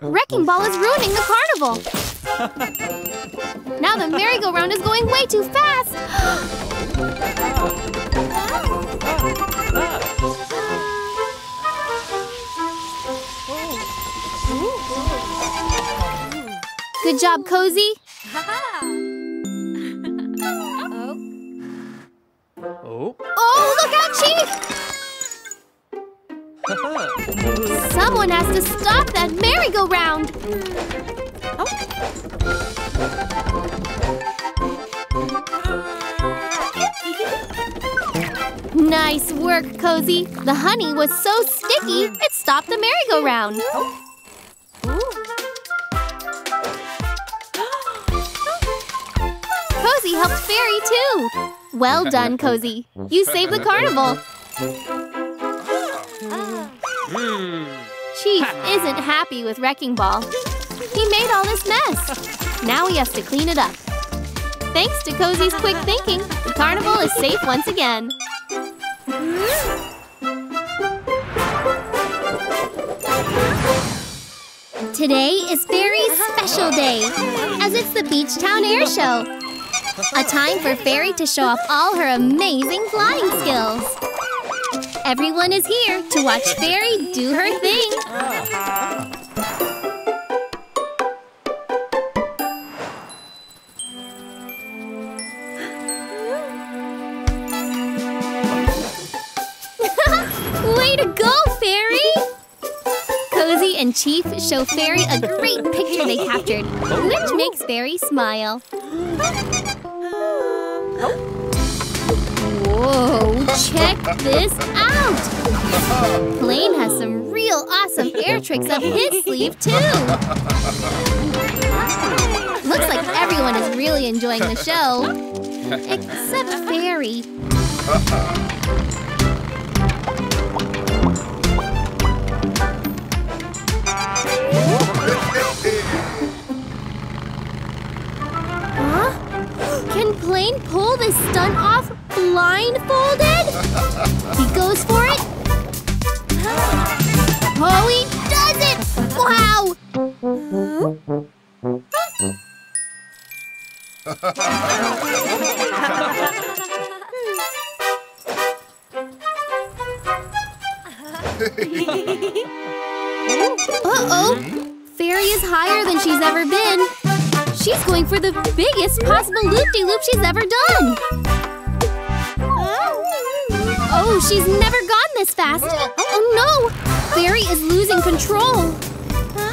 Wrecking Ball is ruining the carnival! Now the merry-go-round is going way too fast! Good job, Cozy! Oh. Oh, look out, Chief! Someone has to stop that merry-go-round! Nice work, Cozy. The honey was so sticky, it stopped the merry-go-round. Cozy helped Fairy too. Well done, Cozy. You saved the carnival. Hmm. Chief isn't happy with Wrecking Ball. He made all this mess. Now he has to clean it up. Thanks to Cozy's quick thinking, the carnival is safe once again. Today is Fairy's special day, as it's the Beachtown Air Show. A time for Fairy to show off all her amazing flying skills. Everyone is here to watch Fairy do her thing. Way to go, Fairy! And Chief show Fairy a great picture they captured, which makes Fairy smile. Whoa, check this out! Plane has some real awesome air tricks up his sleeve, too! Looks like everyone is really enjoying the show. Except Fairy. Huh? Can Plane pull this stunt off blindfolded? He goes for it. Oh, he does it! Wow! Uh-oh! Fairy is higher than she's ever been. She's going for the biggest possible loop-de-loop she's ever done. Oh, she's never gone this fast. Oh no! Fairy is losing control.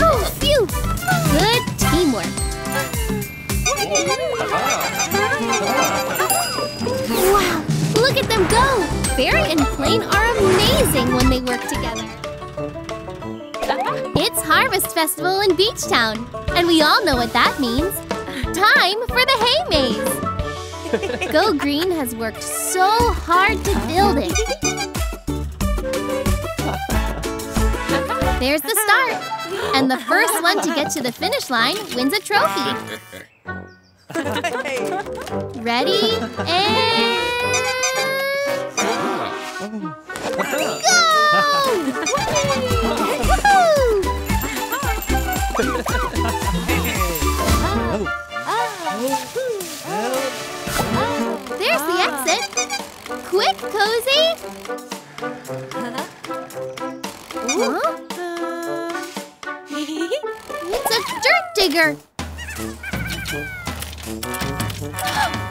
Oh, phew! Good teamwork. Wow! Look at them go! Fairy and Plane are amazing when they work together. It's Harvest Festival in Beachtown, and we all know what that means. Time for the hay maze. Go Green has worked so hard to build it. There's the start, and the first one to get to the finish line wins a trophy. Ready and go! Cozy! Huh? It's a dirt digger!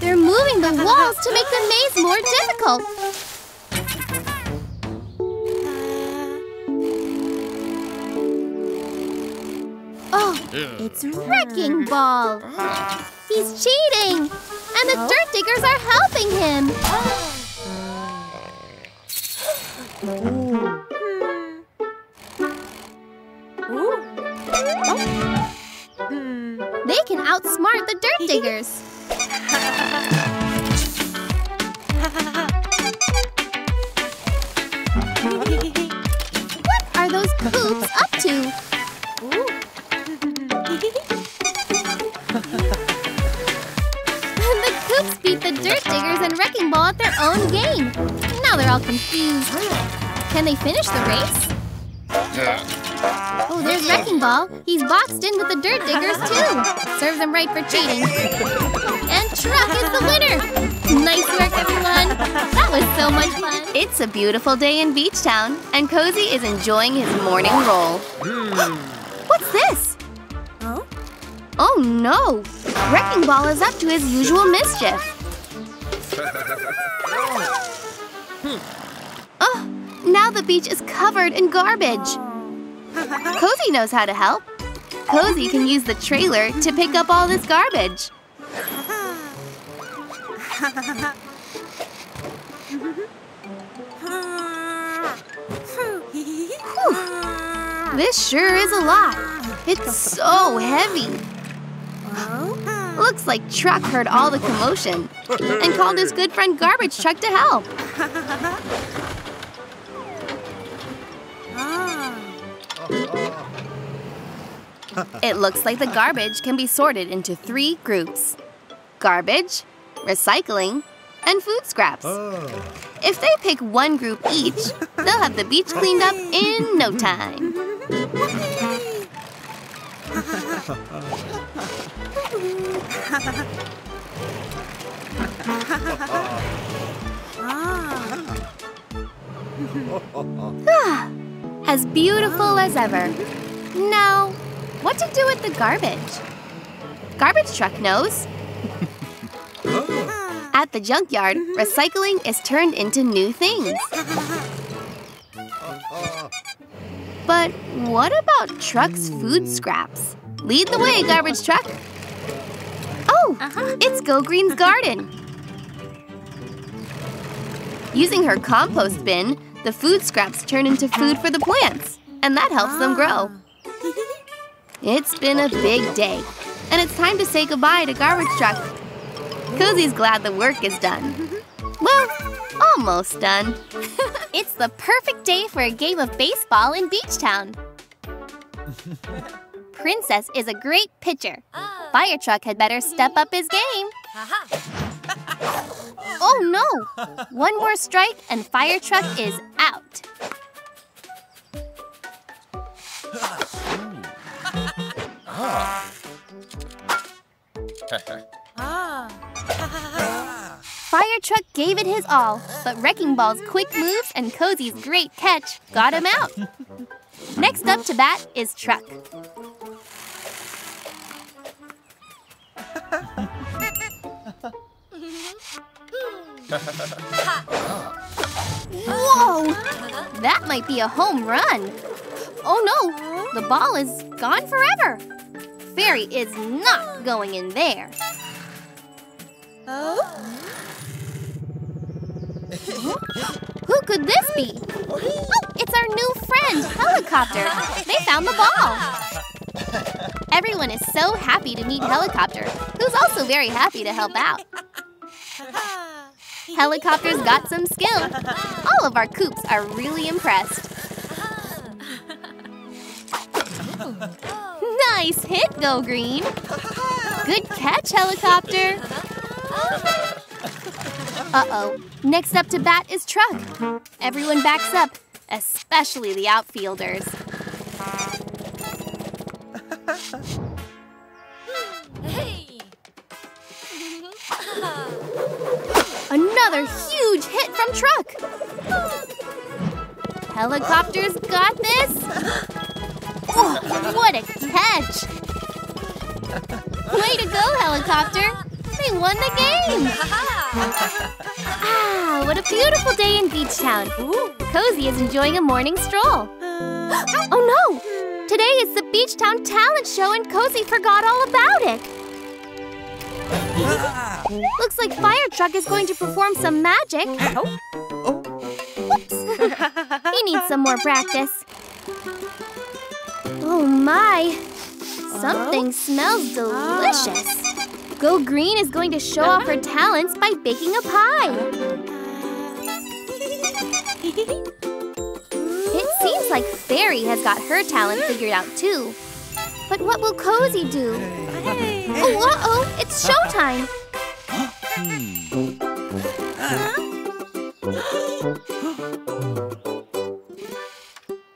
They're moving the walls to make the maze more difficult. Oh, it's Wrecking Ball! He's cheating! And the dirt diggers are helping him! Hmm. Oh. They can outsmart the dirt diggers! What are those coupes up to? the coupes beat the dirt diggers and wrecking ball at their own game. Now they're all confused. Can they finish the race? Oh, there's Wrecking Ball. He's boxed in with the dirt diggers, too. Serves them right for cheating. And Truck is the winner. Nice work, everyone. That was so much fun. It's a beautiful day in Beachtown, and Cozy is enjoying his morning roll. Hmm. What's this? Oh no! Wrecking Ball is up to his usual mischief. Oh, Now the beach is covered in garbage. Cozy knows how to help. Cozy can use the trailer to pick up all this garbage. This sure is a lot. It's so heavy. Looks like Truck heard all the commotion and called his good friend Garbage Truck to help. It looks like the garbage can be sorted into three groups garbage, recycling, and food scraps. If they pick one group each, they'll have the beach cleaned up in no time. Ah. as beautiful as ever. Now, what to do with the garbage? Garbage truck knows. At the junkyard, recycling is turned into new things. But what about Truck's food hmm. scraps? Lead the way, garbage truck. Oh, uh-huh. it's Go Green's garden. Using her compost bin, the food scraps turn into food for the plants, and that helps them grow. Ah. It's been a big day, and it's time to say goodbye to Garbage Truck. Cozy's glad the work is done. Well, almost done. it's the perfect day for a game of baseball in Beachtown. Princess is a great pitcher. Oh. Fire Truck had better step up his game. Oh no! One more strike and Fire Truck is out. Ah. Fire Truck gave it his all, but Wrecking Ball's quick moves and Cozy's great catch got him out. Next up to bat is Truck. Whoa! That might be a home run. Oh no, the ball is gone forever. Fairy is not going in there. Who could this be? Oh, it's our new friend, Helicopter. They found the ball. Everyone is so happy to meet Helicopter, who's also very happy to help out. Helicopter's got some skill. All of our coupes are really impressed. Nice hit, Go Green. Good catch, Helicopter. Uh-oh. Next up to bat is Truck. Everyone backs up, especially the outfielders. Another huge hit from Truck. Helicopter's got this. Oh, what a catch! Way to go, Helicopter! They won the game! Ah, what a beautiful day in Beachtown. Cozy is enjoying a morning stroll. Oh no! Today is the Beachtown Talent Show and Cozy forgot all about it. Looks like Fire Truck is going to perform some magic. Oops. he needs some more practice. Oh my! Something smells delicious. Go Green is going to show off her talents by baking a pie. It seems like Fairy has got her talent figured out too. But what will Cozy do? Oh, uh-oh! It's showtime!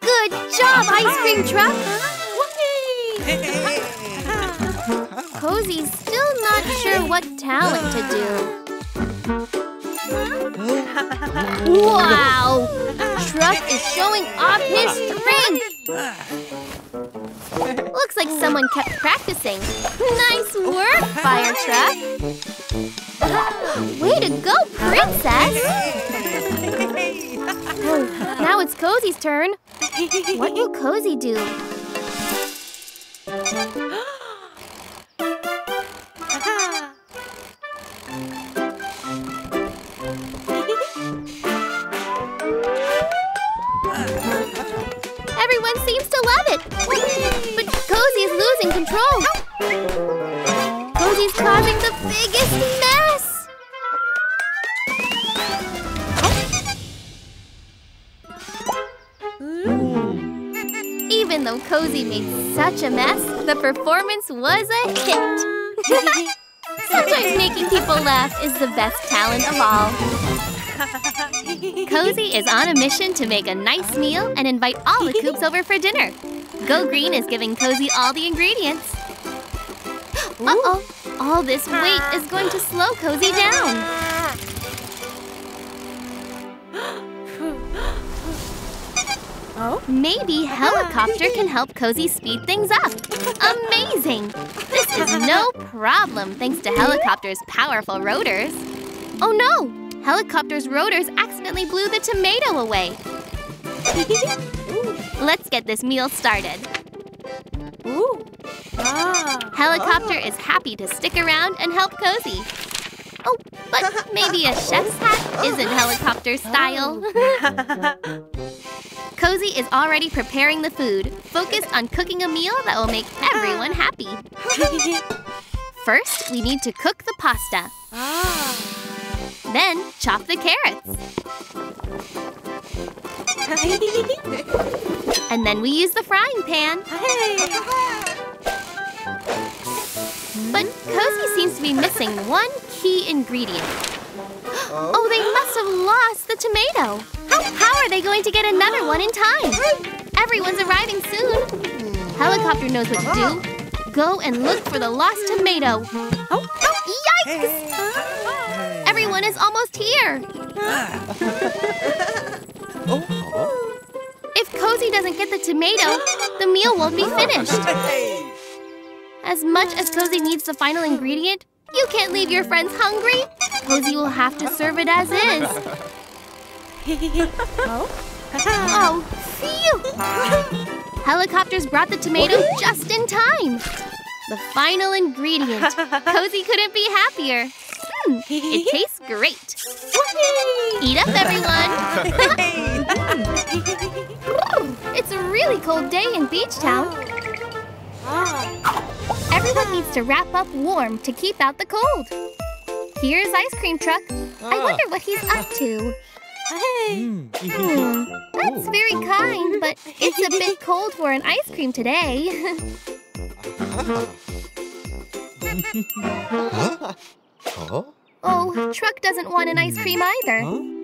Good job, Ice Cream Truck! Cozy's still not sure what talent to do. Wow! Truck is showing off his strength! Looks like someone kept practicing. Nice work, Fire Truck! Way to go, Princess! Oh, now it's Cozy's turn. What will Cozy do? Everyone seems to love it. But Cozy is losing control. Cozy's causing the biggest mess. Hmm? Even though Cozy made such a mess, the performance was a hit. Sometimes making people laugh is the best talent of all. Cozy is on a mission to make a nice meal and invite all the coupes over for dinner. Go Green is giving Cozy all the ingredients. Uh-oh, all this weight is going to slow Cozy down. Oh. Maybe Helicopter can help Cozy speed things up. Amazing! This is no problem thanks to Helicopter's powerful rotors. Oh no! Helicopter's rotors accidentally blew the tomato away. Let's get this meal started. Ah. Helicopter is happy to stick around and help Cozy. Oh, but maybe a chef's hat isn't helicopter style. Oh. Cozy is already preparing the food, focused on cooking a meal that will make everyone happy. First, we need to cook the pasta. Ah. Then, chop the carrots. And then we use the frying pan. But Cozy seems to be missing one key ingredient. Oh? oh, they must have lost the tomato. How, are they going to get another one in time? Everyone's arriving soon. Helicopter knows what to do. Oh. Go and look for the lost tomato. Oh, yikes! Is almost here. Oh. If Cozy doesn't get the tomato, the meal won't be finished. As much as Cozy needs the final ingredient, you can't leave your friends hungry. Cozy will have to serve it as is. Oh, phew! Helicopters brought the tomato just in time. The final ingredient. Cozy couldn't be happier. Hmm, it tastes great. Eat up, everyone. it's a really cold day in Beachtown. Everyone needs to wrap up warm to keep out the cold. Here's Ice Cream Truck. I wonder what he's up to. Hmm, that's very kind, but it's a bit cold for an ice cream today. oh, Truck doesn't want an ice cream either. Hmm.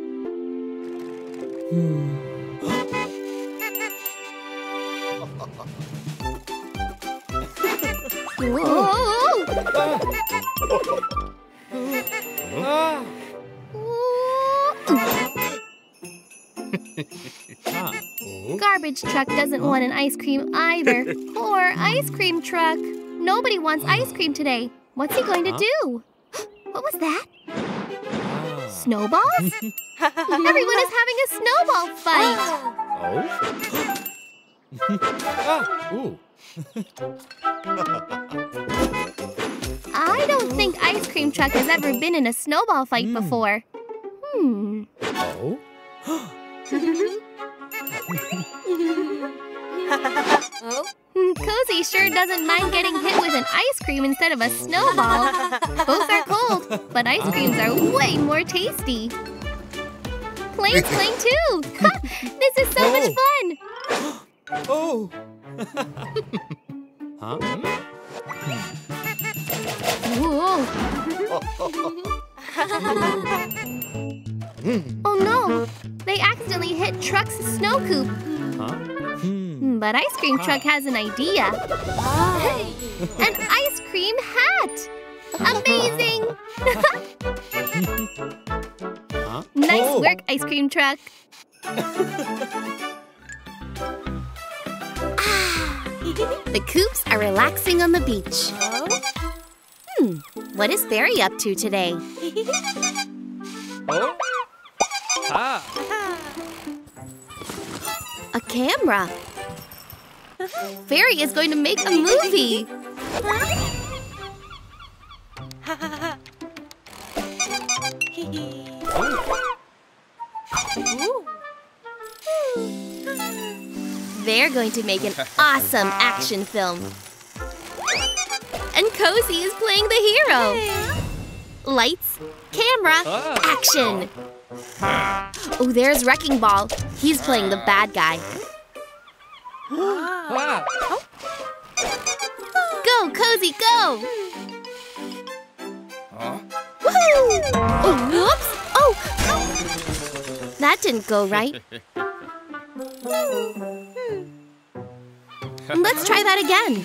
Garbage truck doesn't want an ice cream either. Poor ice cream truck. Nobody wants ice cream today. What's he going to do? What was that? Snowballs? Everyone is having a snowball fight. Oh. Ooh. I don't think Ice Cream Truck has ever been in a snowball fight before. Hmm. Oh. Hmm, Mm, Cozy sure doesn't mind getting hit with an ice cream instead of a snowball. Both are cold, but ice creams are way more tasty. Plane's playing too! this is so much oh. fun! Oh. huh? Whoa. oh no! They accidentally hit Truck's snow coop. Huh? But Ice Cream Truck has an idea. An ice cream hat! Amazing! Nice Oh. work, Ice Cream Truck. The coupes are relaxing on the beach. Hmm, what is Fairy up to today? Oh. Ah. camera. Fairy is going to make a movie. They're going to make an awesome action film. And Cozy is playing the hero. Lights, camera, action. Ah. Oh, there's Wrecking Ball. He's playing the bad guy. Ah. Go, Cozy, go! Huh? Woohoo! Oh, whoops! Oh! That didn't go right. Let's try that again.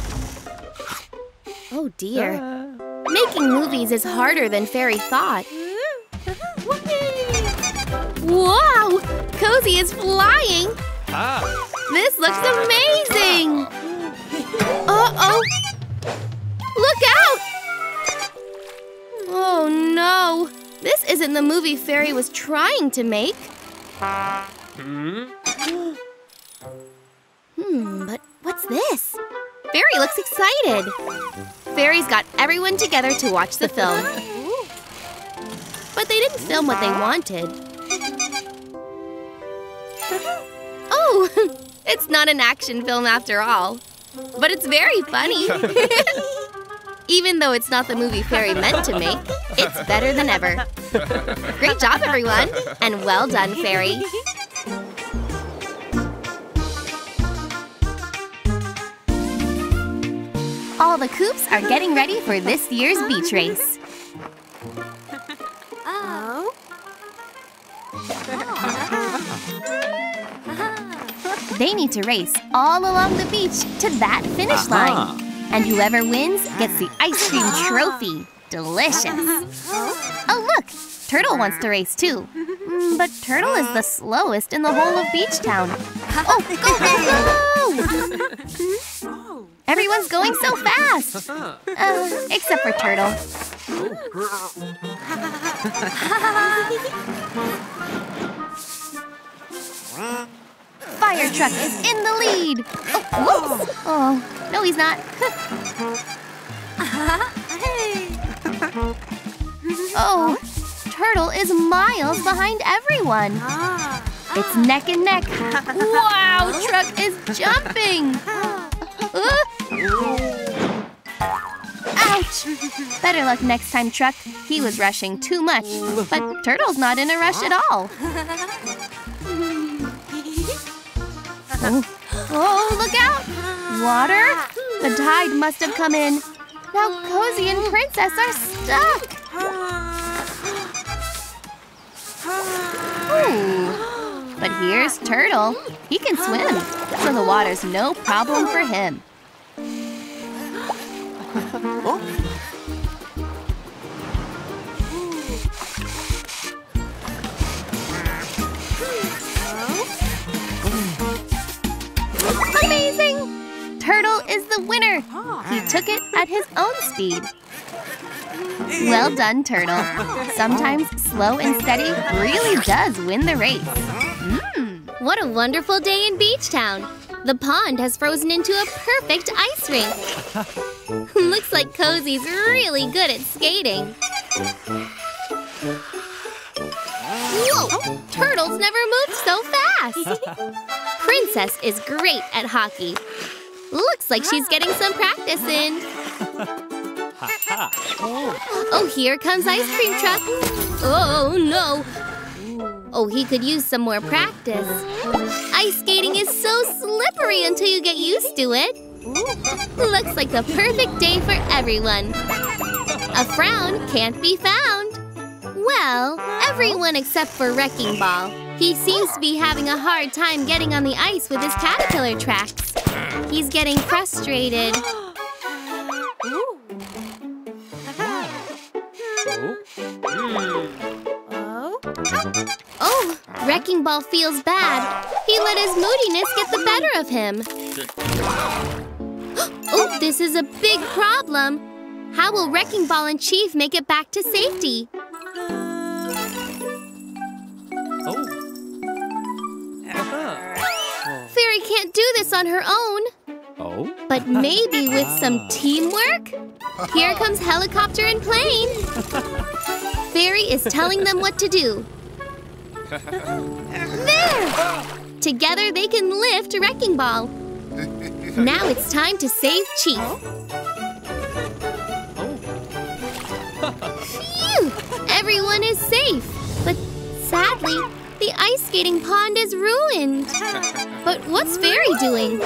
Oh dear. Making movies is harder than Fairy thought. Wow! Cozy is flying! Ah. This looks amazing! Uh-oh! Look out! Oh no! This isn't the movie Fairy was trying to make. Hmm, but what's this? Fairy looks excited. Fairy's got everyone together to watch the film. But they didn't film what they wanted. Oh, it's not an action film after all. But it's very funny. Even though it's not the movie Fairy meant to make, it's better than ever. Great job, everyone, and well done, Fairy. All the coupes are getting ready for this year's beach race. Oh. They need to race all along the beach to that finish line. And whoever wins gets the ice cream trophy. Delicious. Oh, look! Turtle wants to race too. Mm, But Turtle is the slowest in the whole of Beachtown. Oh, go, go, go! Everyone's going so fast. Uh, except for Turtle. Fire truck is in the lead. Oh, whoops. Oh, no, he's not. oh, Turtle is miles behind everyone. It's neck and neck. Wow, truck is jumping. Ouch! Better luck next time, Truck. He was rushing too much. But Turtle's not in a rush at all. Oh, oh look out! Water? The tide must have come in. Now Cozy and Princess are stuck. Ooh. But here's Turtle. He can swim, so the water's no problem for him. Amazing! Turtle is the winner. He took it at his own speed. Well done, Turtle. Sometimes slow and steady really does win the race. What a wonderful day in Beachtown. The pond has frozen into a perfect ice rink. Looks like Cozy's really good at skating. Whoa! Turtles never moved so fast. Princess is great at hockey. Looks like she's getting some practice in. Oh, here comes ice cream truck. Oh, no. Oh, he could use some more practice. Ice skating is so slippery until you get used to it. Looks like the perfect day for everyone. A frown can't be found. Well, everyone except for Wrecking Ball. He seems to be having a hard time getting on the ice with his caterpillar tracks. He's getting frustrated. Hmm. Oh, Wrecking Ball feels bad. He let his moodiness get the better of him. Oh, this is a big problem. How will Wrecking Ball and Chief make it back to safety? Oh. Fairy can't do this on her own. Oh. But maybe with some teamwork? Here comes helicopter and plane. Fairy is telling them what to do. There! Together they can lift Wrecking Ball. Now it's time to save Chief. Phew! Everyone is safe. But sadly, the ice skating pond is ruined. But what's Fairy doing?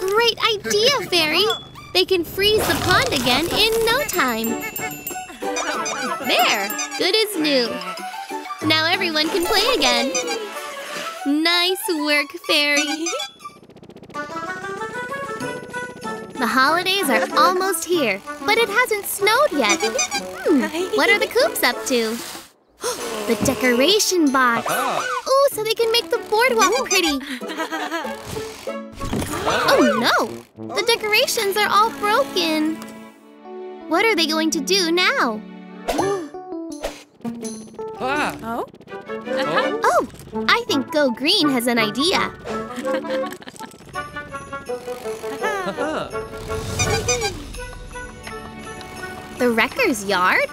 Great idea, Fairy! They can freeze the pond again in no time. There! Good as new. Now everyone can play again. Nice work, Fairy. The holidays are almost here, but it hasn't snowed yet. Hmm, what are the coupes up to? the decoration box. Ooh, so they can make the boardwalk pretty. Oh no! The decorations are all broken. What are they going to do now? Ah. Oh? Oh, I think Go Green has an idea. The Wrecker's yard?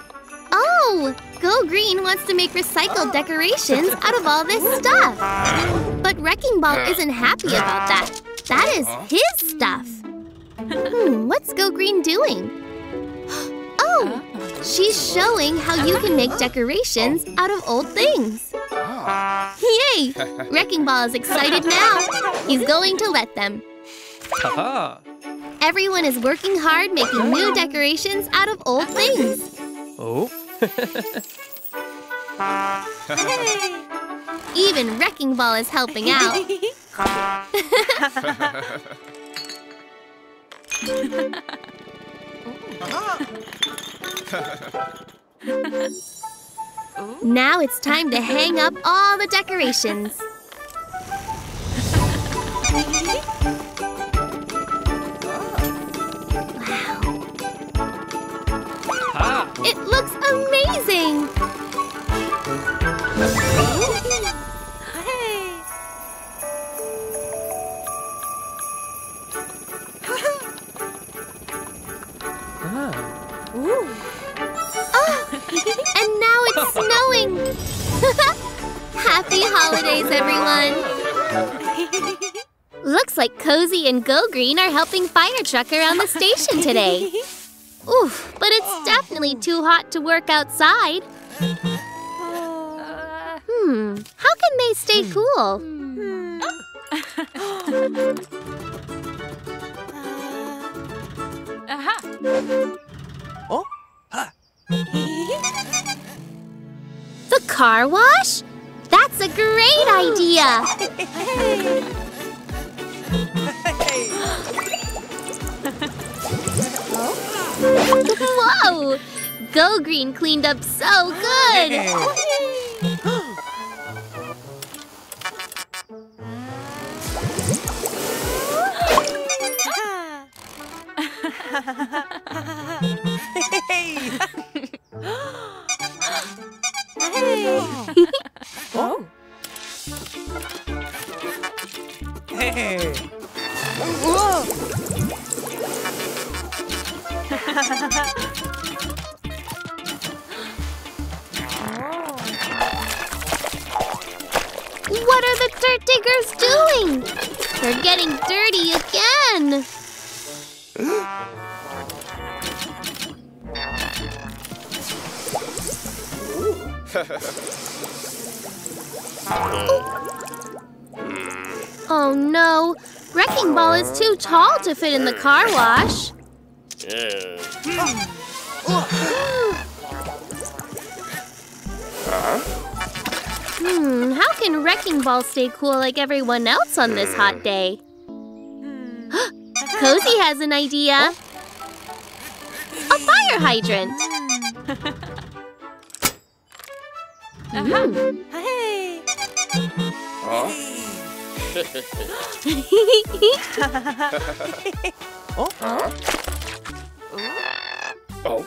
Oh, Go Green wants to make recycled decorations out of all this stuff. But Wrecking Ball isn't happy about that. That is his stuff. Hmm, what's Go Green doing? Oh, she's showing how you can make decorations out of old things. Yay! Wrecking Ball is excited now. He's going to let them. Haha. Everyone is working hard making new decorations out of old things. Oh. Even Wrecking Ball is helping out. Now it's time to hang up all the decorations. Wow, Ha. it looks amazing! Happy holidays, everyone! Looks like Cozy and Go Green are helping Fire Truck around the station today. Oof, but it's definitely too hot to work outside. Hmm, how can they stay cool? Oh. Ha. The car wash? That's a great idea! Whoa! Go Green cleaned up so good! Oh. Hey. What are the dirt diggers doing? They're getting dirty again! Oh no! Wrecking Ball is too tall to fit in the car wash. Hmm, how can Wrecking Ball stay cool like everyone else on this hot day? Cozy has an idea. A fire hydrant. Uh -huh. Hey. Huh? oh. Huh? Oh.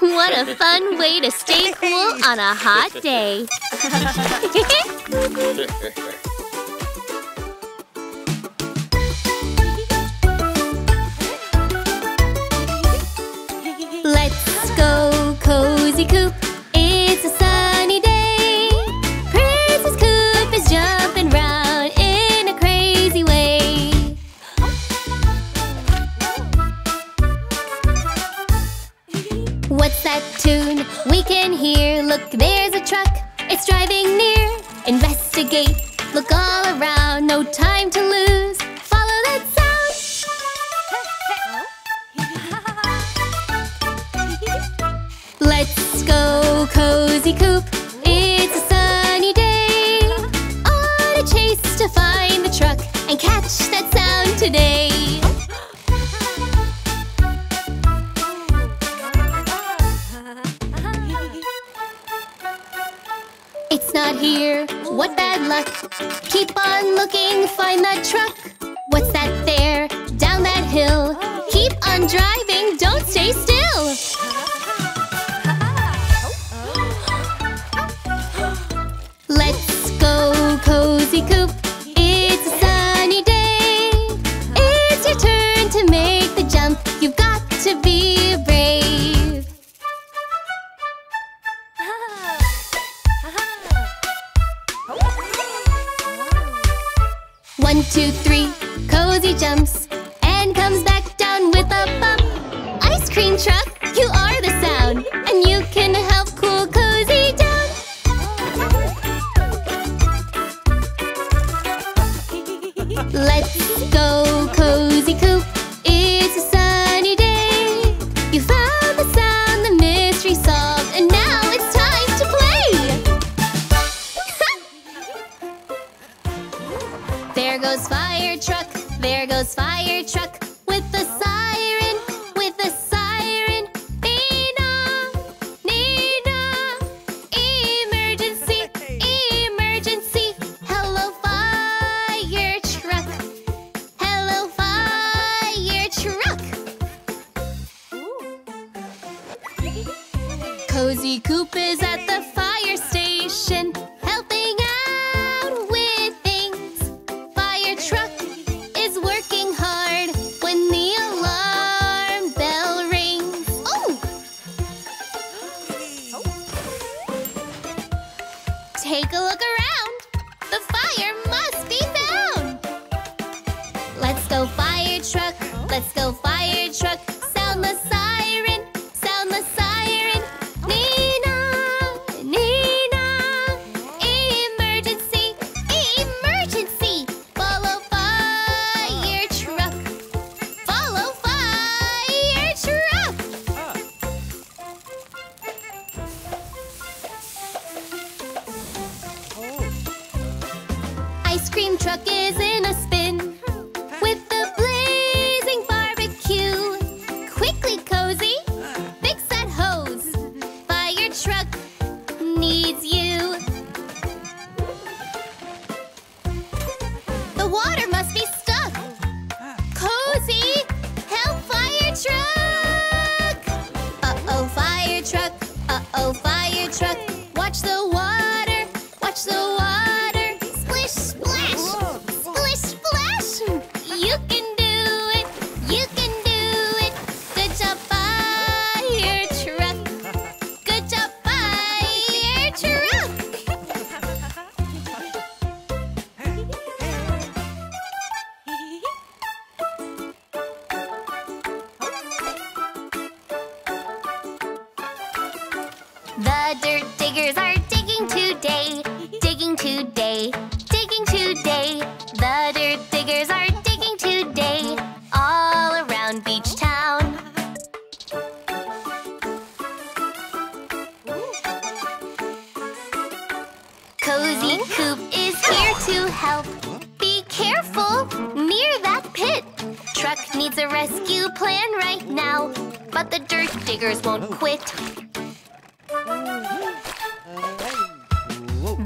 what a fun way to stay cool on a hot day. Let's go, Cozy Coupe. that tune we can hear. Look, there's a truck, it's driving near. Investigate, look all around, no time to lose. Follow that sound. Let's go, Cozy Coupe. It's a sunny day. On a chase to find the truck and catch that sound today. it's not here. What bad luck. Keep on looking, find that truck. What's that there? Down that hill. Keep on driving, don't stay still. Let's go, Cozy Coupe.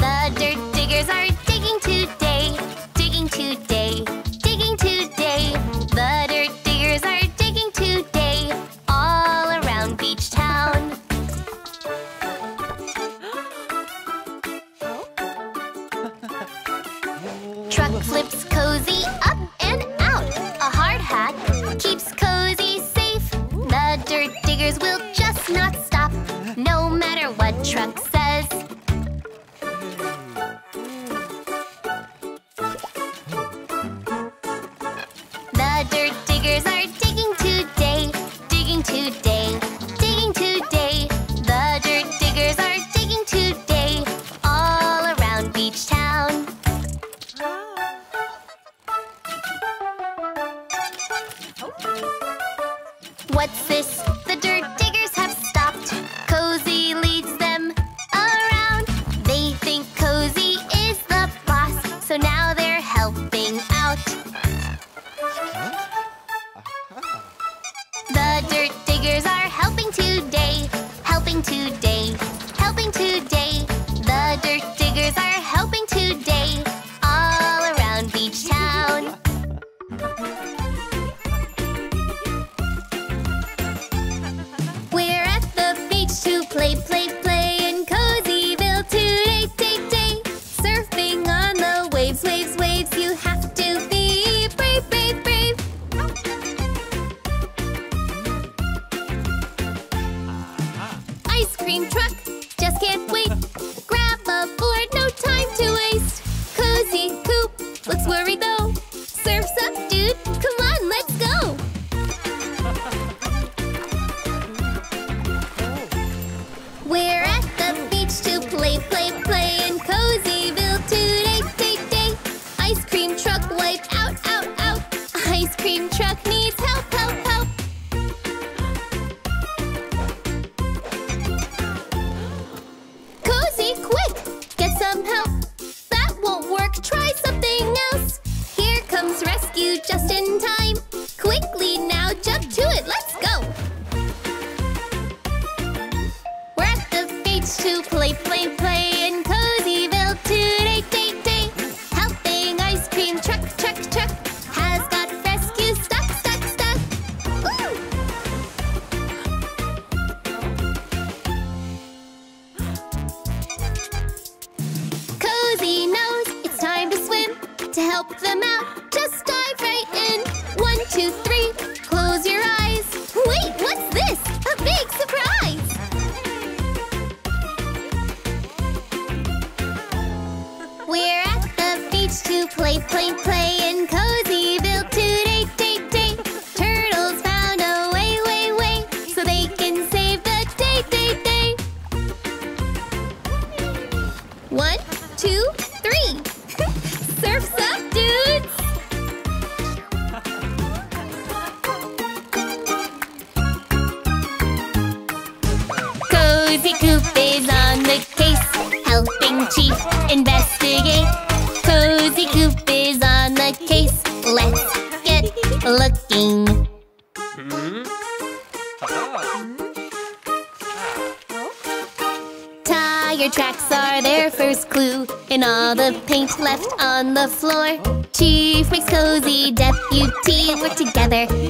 the dirt diggers are digging today.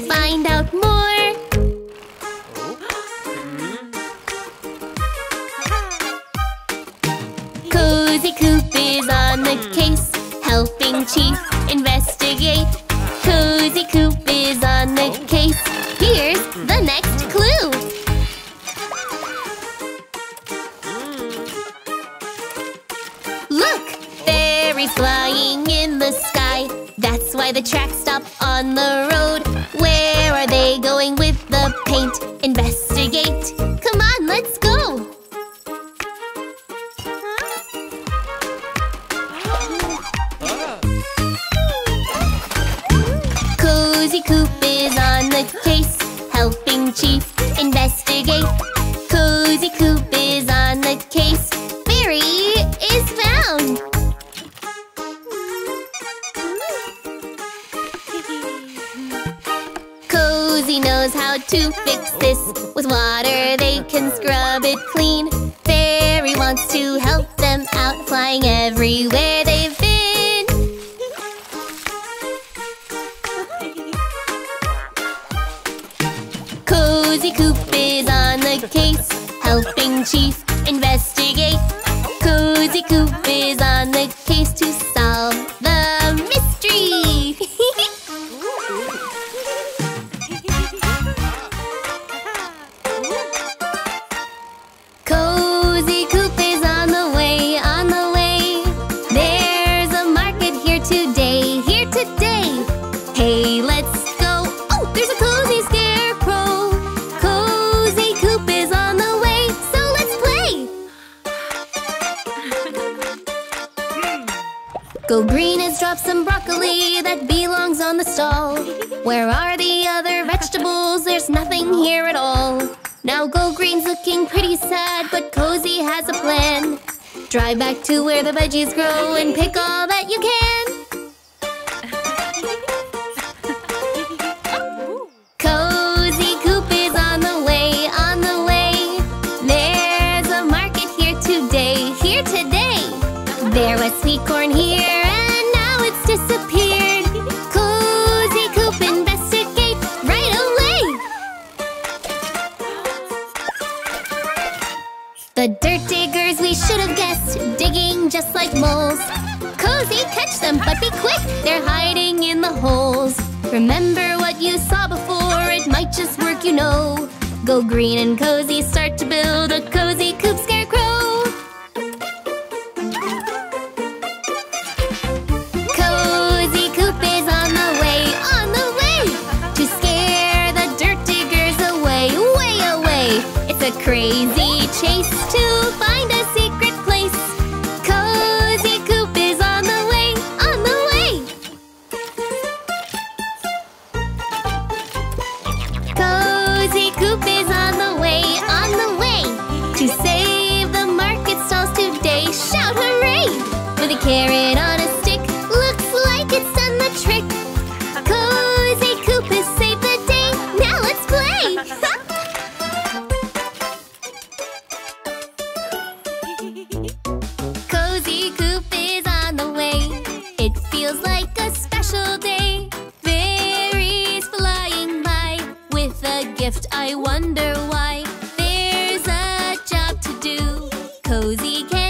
Find out more. Cozy Coupe is on the case, helping Chief Cozy, can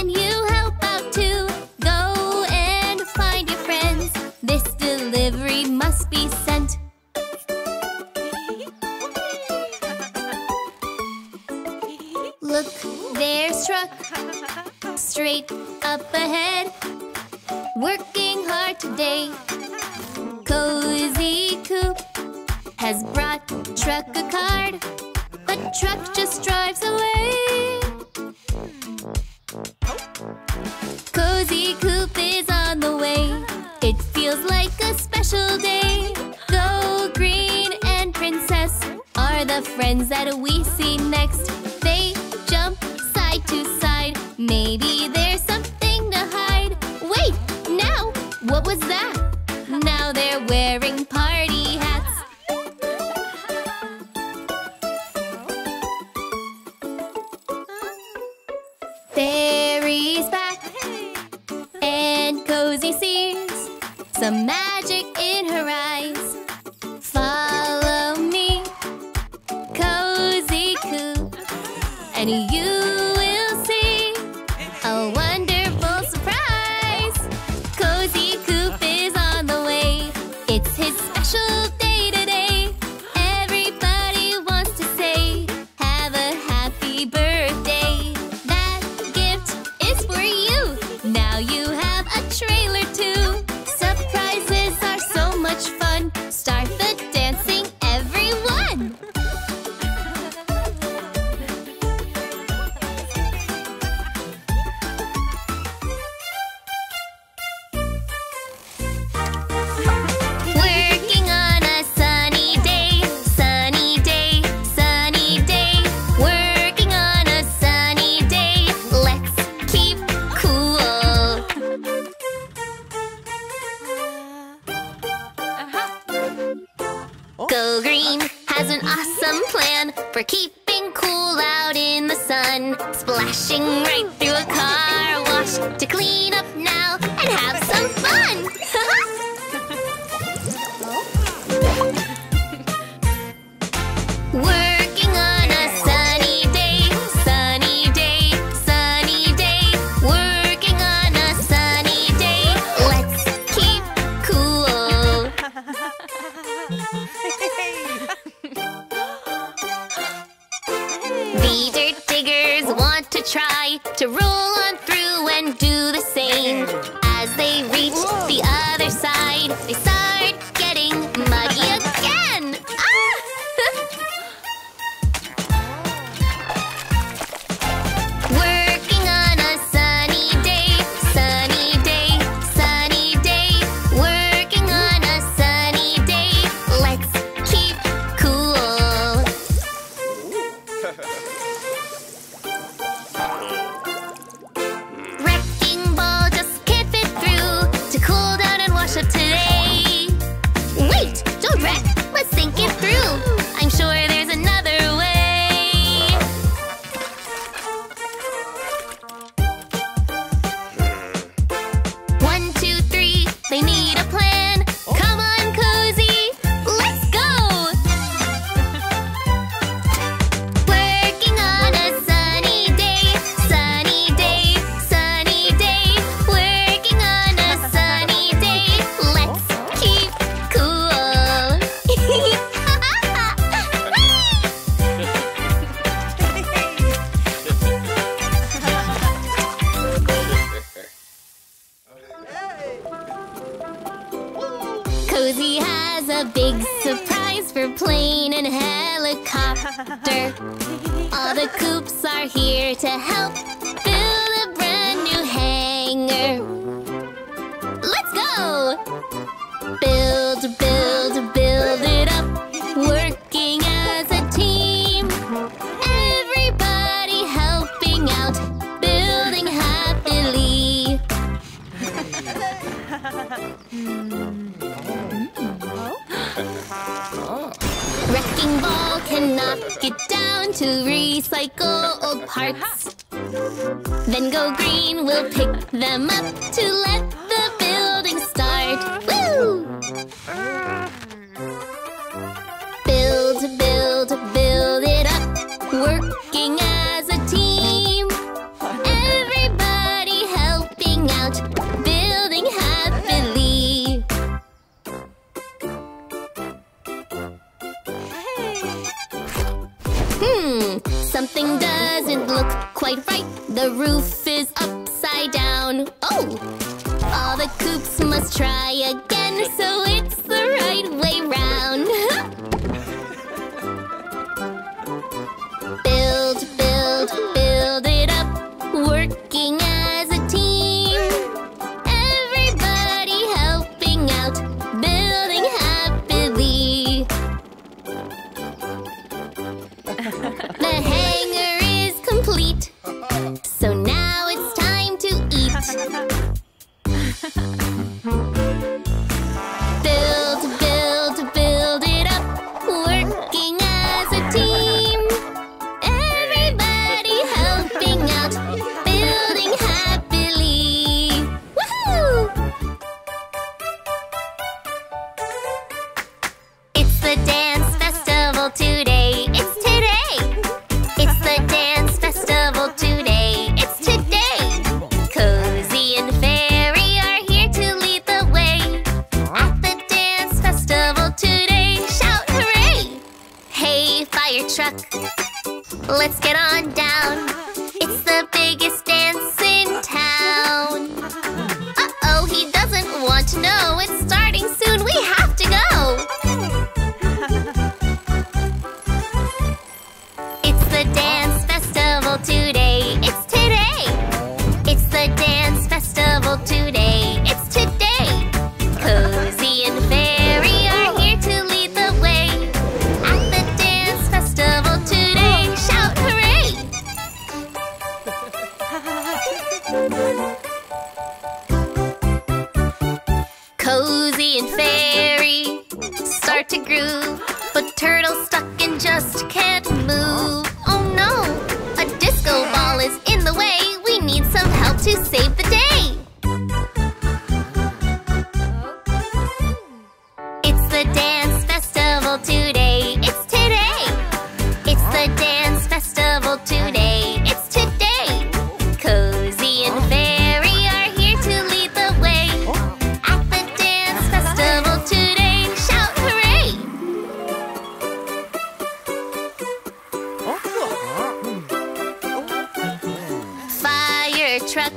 truck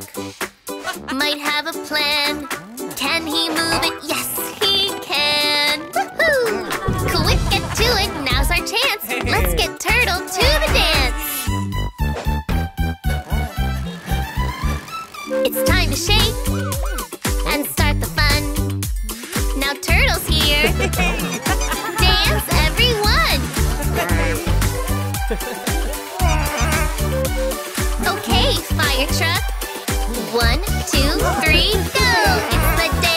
might have a plan. Can he move it? Yes, he can. Woohoo! Quick, get to it. Now's our chance. Let's get Turtle to the dance. It's time to shake and start the fun. Now Turtle's here. dance, everyone! Okay, fire truck. One, two, three, go! It's the day!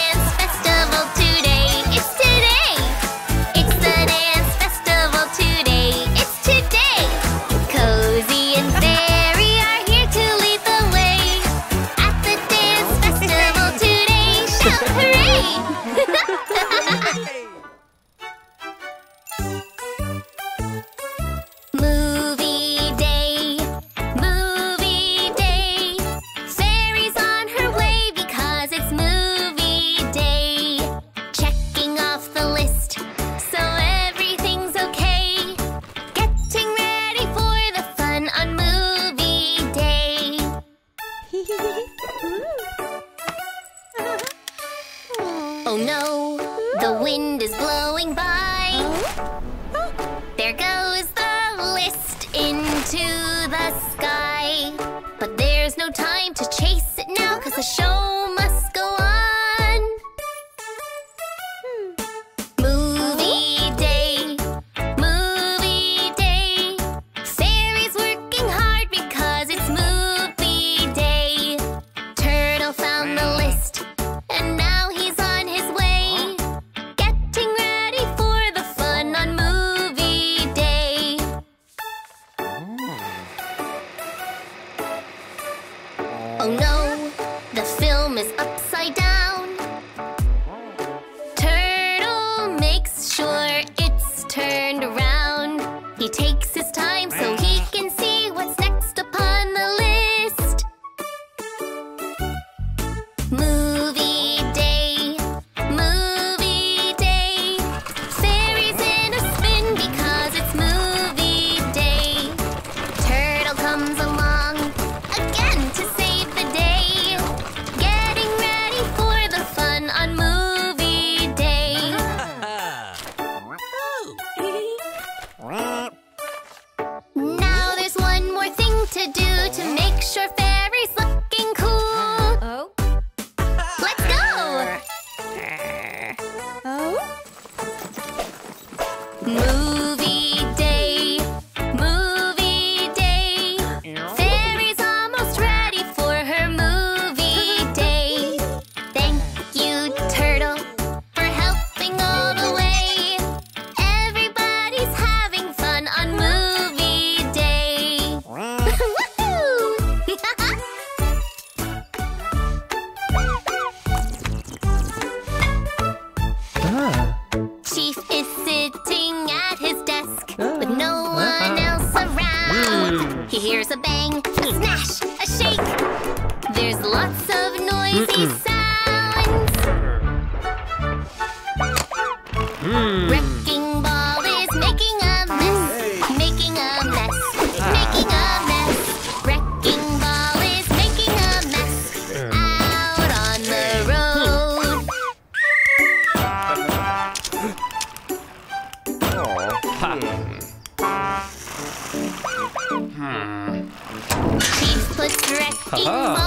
咋啦？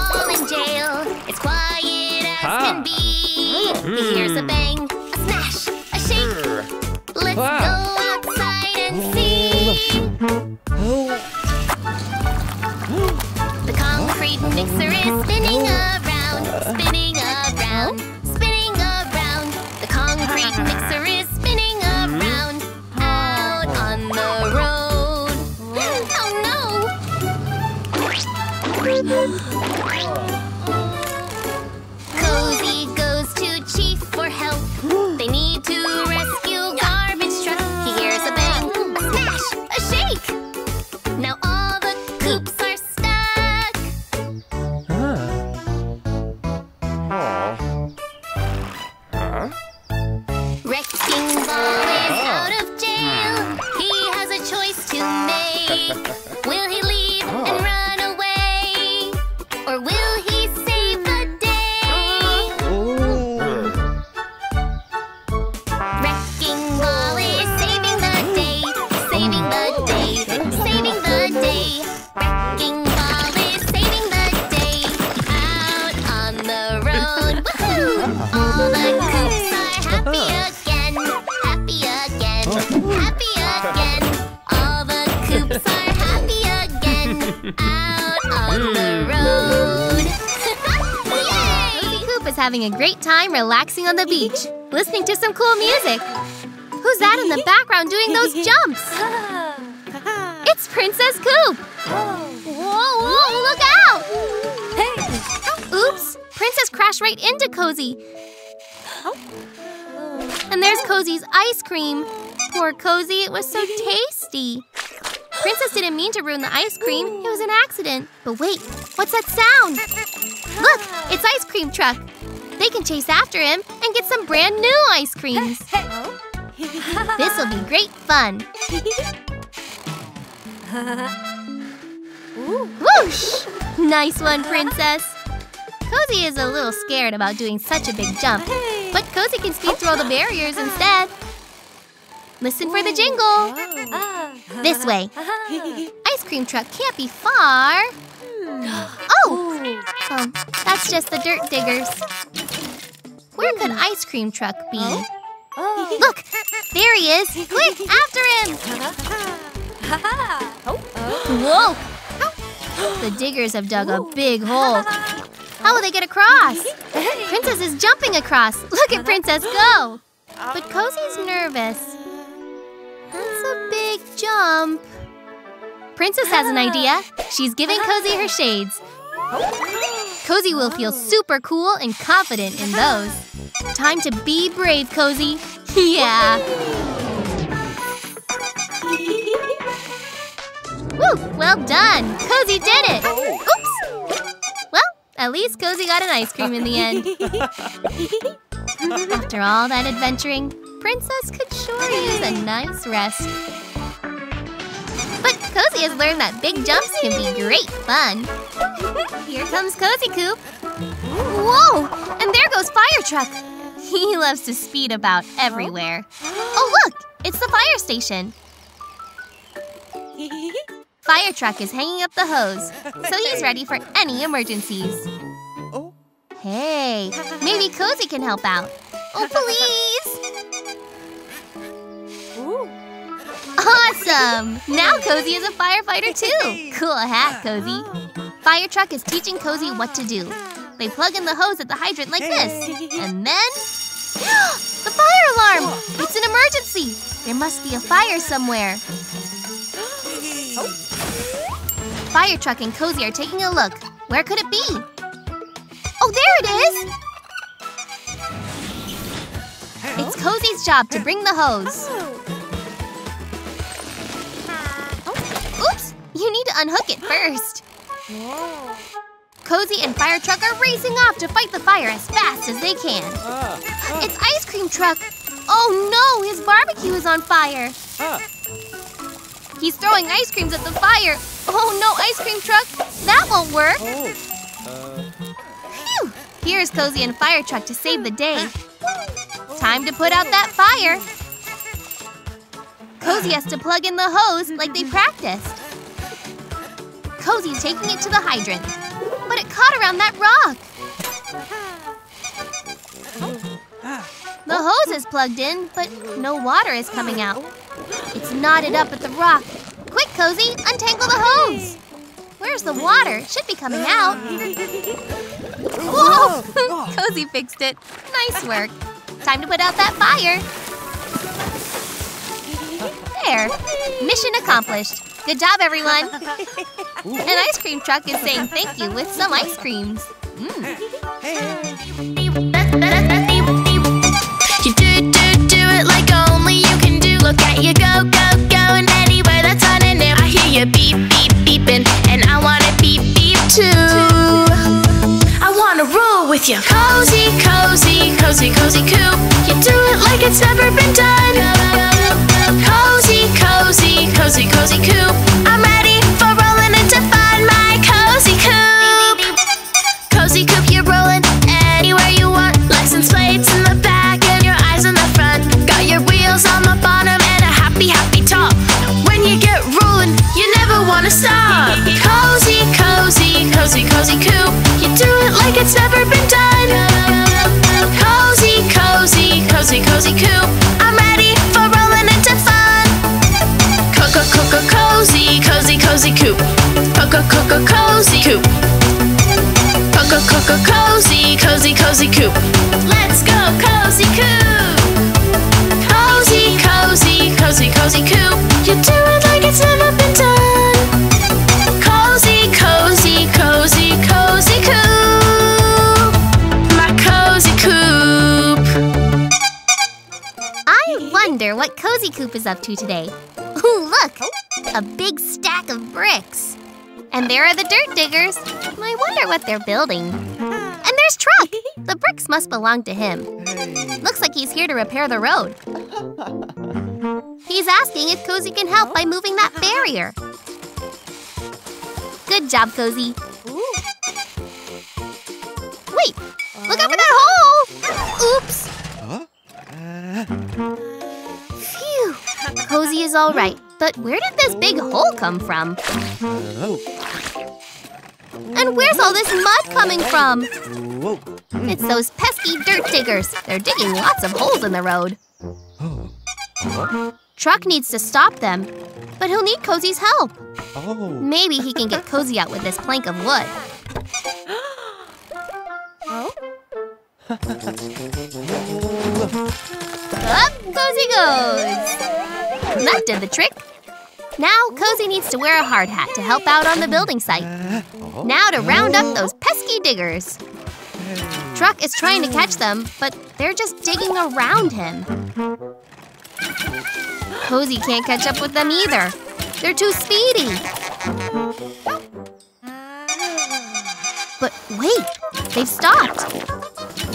relaxing on the beach, listening to some cool music. Who's that in the background doing those jumps? It's Princess Coupe! Whoa, whoa, look out! Oops! Princess crashed right into Cozy. And there's Cozy's ice cream. Poor Cozy, it was so tasty. Princess didn't mean to ruin the ice cream. It was an accident. But wait, what's that sound? Look, it's ice cream truck. They can chase after him and get some brand new ice creams! This'll be great fun! Whoosh! Nice one, princess! Cozy is a little scared about doing such a big jump, but Cozy can speed through all the barriers instead. Listen for the jingle. This way. Ice cream truck can't be far. Oh! That's just the dirt diggers. Where could hmm. ice cream truck be? Oh. Oh. Oh. Look! There he is! Quick, after him! Whoa! The diggers have dug a big hole. How will they get across? Princess is jumping across. Look at Princess go! But Cozy's nervous. That's a big jump. Princess has an idea. She's giving Cozy her shades. Cozy will feel super cool and confident in those. Time to be brave, Cozy. Yeah. Woo! Well done! Cozy did it! Oops! Well, at least Cozy got an ice cream in the end. After all that adventuring, Princess could sure use a nice rest. But Cozy has learned that big jumps can be great fun. Here comes Cozy Coupe. Whoa! And there goes Fire Truck. He loves to speed about everywhere. Oh, look! It's the fire station. Fire Truck is hanging up the hose, so he's ready for any emergencies. Oh. Hey, maybe Cozy can help out. Oh, please! Awesome! Now Cozy is a firefighter too! Cool hat, Cozy. Fire Truck is teaching Cozy what to do. They plug in the hose at the hydrant like this. And then... the fire alarm! It's an emergency! There must be a fire somewhere. Fire Truck and Cozy are taking a look. Where could it be? Oh, there it is! It's Cozy's job to bring the hose. You need to unhook it first. Cozy and Fire Truck are racing off to fight the fire as fast as they can. It's Ice Cream Truck! Oh no, his barbecue is on fire! He's throwing ice creams at the fire! Oh no, Ice Cream Truck! That won't work! Phew! Here's Cozy and Fire Truck to save the day. Time to put out that fire! Cozy has to plug in the hose like they practiced. Cozy's taking it to the hydrant, but it caught around that rock. The hose is plugged in, but no water is coming out. It's knotted up at the rock. Quick, Cozy, untangle the hose. Where's the water? It should be coming out. Whoa! Cozy fixed it. Nice work. Time to put out that fire. There. Mission accomplished. Good job, everyone. An ice cream truck is saying thank you with some ice creams. Mm. You do, do, do it like only you can do. Look at you go, go, going anywhere that's on and new. I hear you beep, beep, beeping, and I wanna beep, beep too. I wanna roll with you. Cozy, cozy, cozy, cozy coupe. You do it like it's never been done. Cozy, cozy, cozy, cozy coupe. I'm ready for rolling into fun. My cozy coupe. Cozy coupe, you're rolling anywhere you want. License plates in the back and your eyes in the front. Got your wheels on the bottom and a happy, happy top. When you get rolling, you never wanna stop. Cozy, cozy, cozy, cozy coupe. You do it like it's never been done. Cozy, cozy, cozy, cozy coupe. I'm ready Coco, cozy, cozy, cozy coupe. Coco, coco, cozy coupe. Coco, cozy, cozy, cozy coupe. Let's go, cozy coupe. Cozy, cozy, cozy, cozy coupe. You do it like it's never been done. Cozy, cozy, cozy, cozy coupe. My cozy coupe. I wonder what Cozy Coupe is up to today. Look! A big stack of bricks. And there are the dirt diggers. I wonder what they're building. And there's Truck! The bricks must belong to him. Looks like he's here to repair the road. He's asking if Cozy can help by moving that barrier. Good job, Cozy. Wait! Look out for that hole! Oops! Phew! Cozy is all right. But where did this big hole come from? And where's all this mud coming from? It's those pesky dirt diggers. They're digging lots of holes in the road. Truck needs to stop them, but he'll need Cozy's help. Maybe he can get Cozy out with this plank of wood. Up Cozy goes! That did the trick. Now Cozy needs to wear a hard hat to help out on the building site. Now to round up those pesky diggers. Truck is trying to catch them, but they're just digging around him. Cozy can't catch up with them either. They're too speedy. But wait, they've stopped.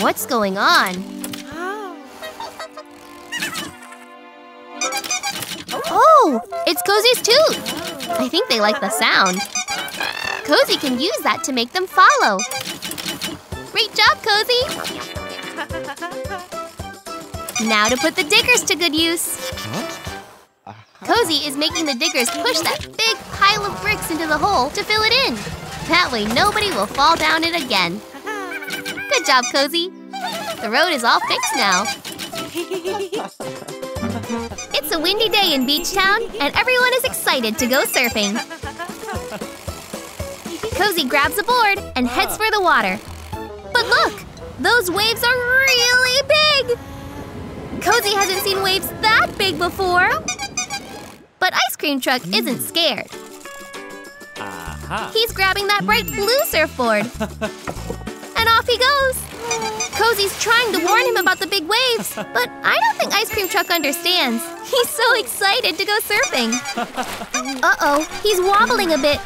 What's going on? Oh, it's Cozy's tooth. I think they like the sound. Cozy can use that to make them follow. Great job, Cozy. Now to put the diggers to good use. Cozy is making the diggers push that big pile of bricks into the hole to fill it in. That way nobody will fall down it again. Good job, Cozy. The road is all fixed now. It's a windy day in Beachtown, and everyone is excited to go surfing. Cozy grabs a board and heads for the water. But look, those waves are really big! Cozy hasn't seen waves that big before. But Ice Cream Truck isn't scared. Aha. He's grabbing that bright blue surfboard. And off he goes. Cozy's trying to warn him about the big waves, but I don't think Ice Cream Truck understands. He's so excited to go surfing. Uh-oh, he's wobbling a bit.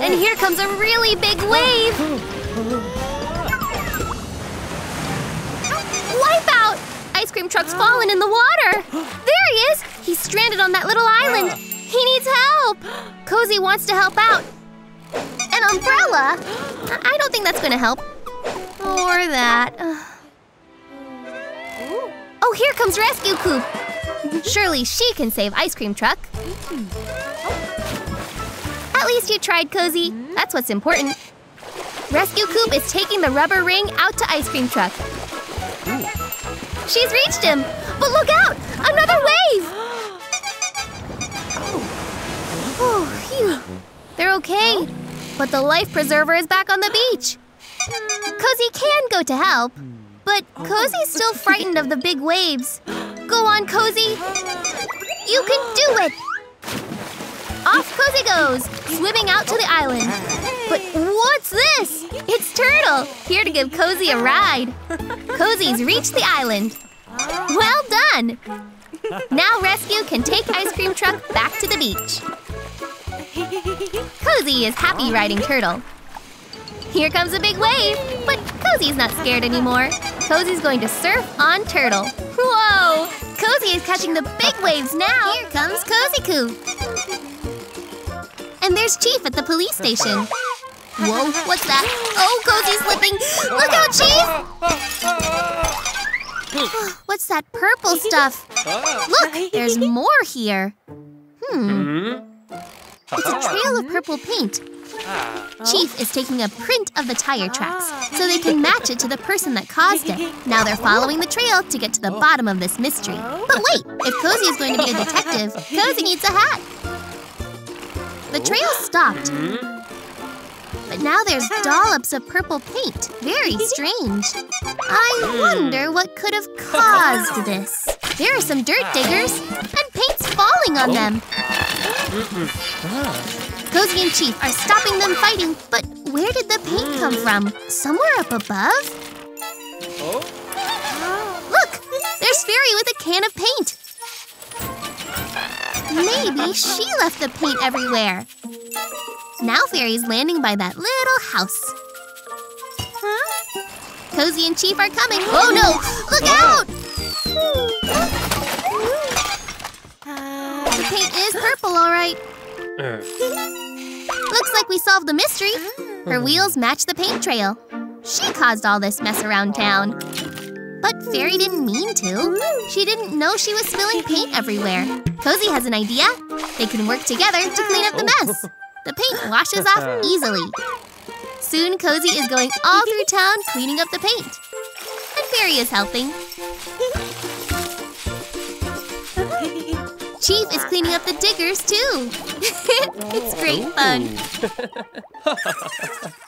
And here comes a really big wave. Wipeout! Ice Cream Truck's fallen in the water. There he is. He's stranded on that little island. He needs help. Cozy wants to help out. An umbrella? I I don't think that's gonna help. Or that. Oh, here comes Rescue Coupe. Surely she can save Ice Cream Truck. At least you tried, Cozy. That's what's important. Rescue Coupe is taking the rubber ring out to Ice Cream Truck. She's reached him. But look out! Another wave! Oh, phew. They're okay. But the life preserver is back on the beach. Cozy can go to help, but Cozy's still frightened of the big waves. Go on, Cozy. You can do it. Off Cozy goes, swimming out to the island. But what's this? It's Turtle, here to give Cozy a ride. Cozy's reached the island. Well done. Now Rescue can take Ice Cream Truck back to the beach. Cozy is happy riding Turtle. Here comes a big wave, but Cozy's not scared anymore. Cozy's going to surf on Turtle. Whoa! Cozy is catching the big waves now. Here comes Cozy Coupe. And there's Chief at the police station. Whoa, what's that? Oh, Cozy's slipping. Look out, Chief! What's that purple stuff? Look, there's more here. Hmm. It's a trail of purple paint. Ah. Chief is taking a print of the tire tracks so they can match it to the person that caused it. Now they're following the trail to get to the bottom of this mystery. But wait, if Cozy is going to be a detective, Cozy needs a hat. The trail stopped. Mm-hmm. But now there's dollops of purple paint. Very strange. I wonder hmm. what could have caused this. There are some dirt ah. diggers, and paint's falling on them. Mm-hmm. Ah. Cozy and Chief are stopping them fighting, but where did the paint come hmm. from? Somewhere up above? Oh? Look! There's Fairy with a can of paint. Maybe she left the paint everywhere. Now Fairy's landing by that little house. Huh? Cozy and Chief are coming. Oh no! Look oh. out! The paint is purple, all right. Uh. Looks like we solved the mystery. Ah. Her wheels match the paint trail. She caused all this mess around town. But Fairy didn't mean to. She didn't know she was spilling paint everywhere. Cozy has an idea. They can work together to clean up the mess. The paint washes off easily. Soon, Cozy is going all through town cleaning up the paint. And Fairy is helping. Chief is cleaning up the diggers, too. it's great fun.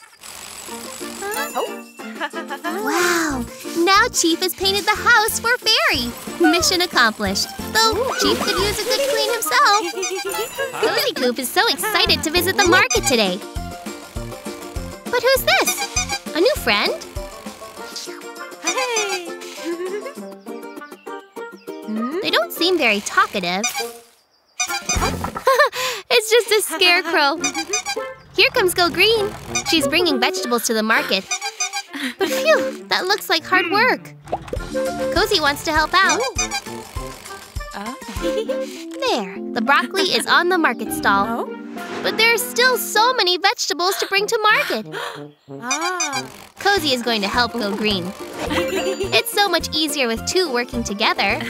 Wow! Now Chief has painted the house for Fairy. Mission accomplished. Though Chief could use a good clean himself. Cozy Coupe is so excited to visit the market today. But who's this? A new friend? They don't seem very talkative. it's just a scarecrow. Here comes Go Green. She's bringing vegetables to the market. But phew, that looks like hard work. Cozy wants to help out. There, the broccoli is on the market stall. But there are still so many vegetables to bring to market. ah. Cozy is going to help Go Green. It's so much easier with two working together.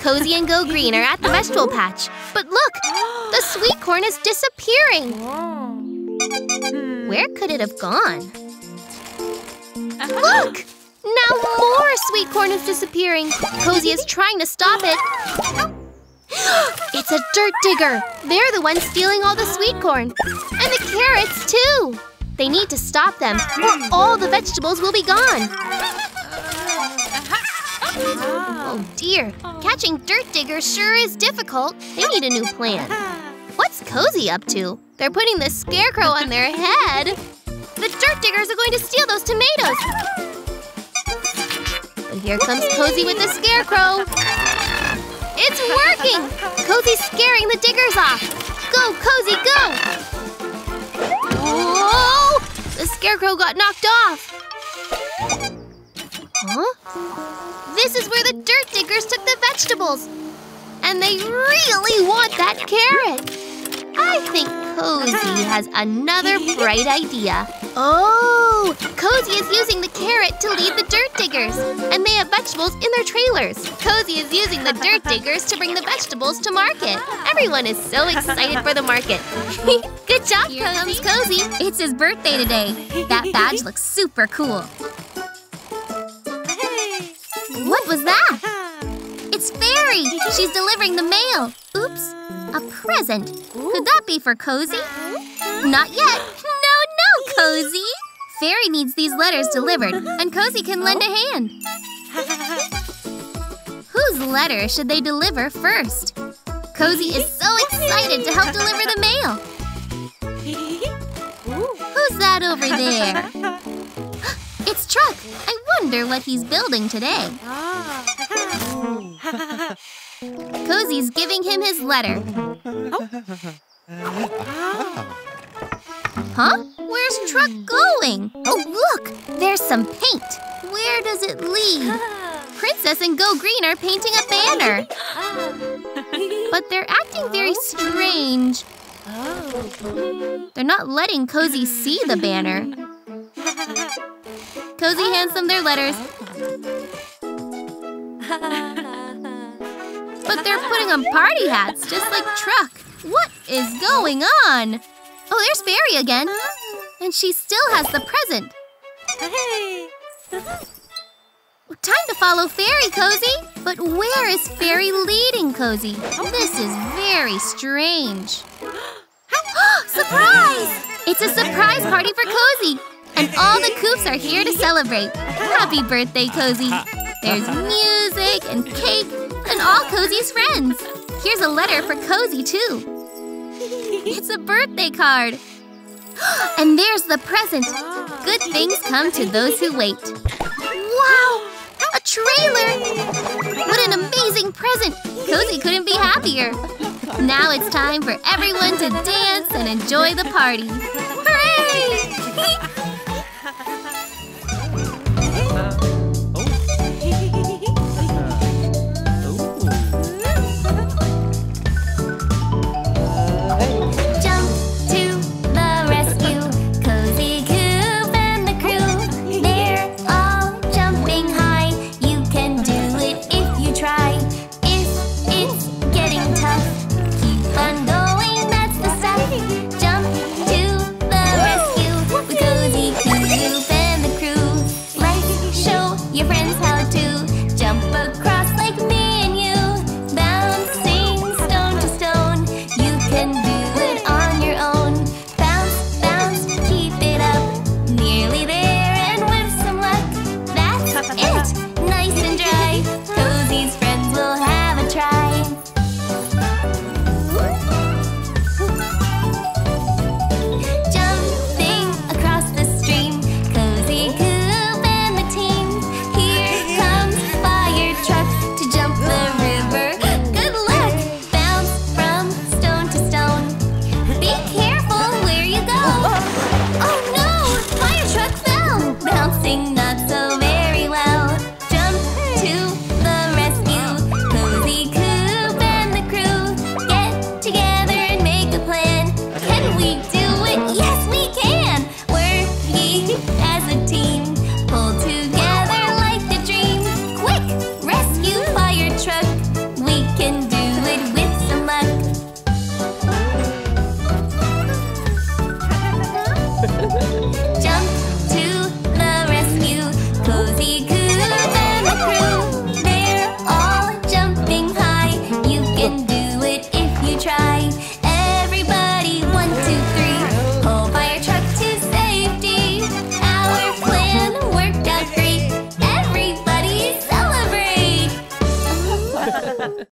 Cozy and Go Green are at the vegetable patch. But look, the sweet corn is disappearing. Where could it have gone? Look! Now more sweet corn is disappearing. Cozy is trying to stop it. It's a dirt digger. They're the ones stealing all the sweet corn. And the carrots, too. They need to stop them, or all the vegetables will be gone. Oh dear, catching dirt diggers sure is difficult. They need a new plan. What's Cozy up to? They're putting the scarecrow on their head. The dirt diggers are going to steal those tomatoes. But here comes Cozy with the scarecrow. It's working! Cozy's scaring the diggers off. Go, Cozy, go! Whoa! The scarecrow got knocked off. Huh? This is where the dirt diggers took the vegetables. And they really want that carrot. I think Cozy has another bright idea. Oh, Cozy is using the carrot to lead the dirt diggers. And they have vegetables in their trailers. Cozy is using the dirt diggers to bring the vegetables to market. Everyone is so excited for the market. Good job, comes Cozy. It's his birthday today. That badge looks super cool. What was that? It's Fairy! She's delivering the mail. Oops, a present. Could that be for Cozy? Not yet. No, no, Cozy! Fairy needs these letters delivered, and Cozy can lend a hand. Whose letter should they deliver first? Cozy is so excited to help deliver the mail. Who's that over there? It's Truck. I wonder what he's building today. Ah. Cozy's giving him his letter. Oh. Huh? Where's Truck going? Oh, look! There's some paint. Where does it lead? Princess and Go Green are painting a banner. But they're acting very strange. They're not letting Cozy see the banner. Cozy hands them their letters. But they're putting on party hats, just like Truck. What is going on? Oh, there's Fairy again. And she still has the present. Hey! Time to follow Fairy, Cozy. But where is Fairy leading Cozy? This is very strange. surprise! It's a surprise party for Cozy. And all the Coupes are here to celebrate. Happy birthday, Cozy. There's music and cake and all Cozy's friends. Here's a letter for Cozy, too. It's a birthday card. And there's the present. Good things come to those who wait. Wow! A trailer! What an amazing present! Cozy couldn't be happier. Now it's time for everyone to dance and enjoy the party. Hooray!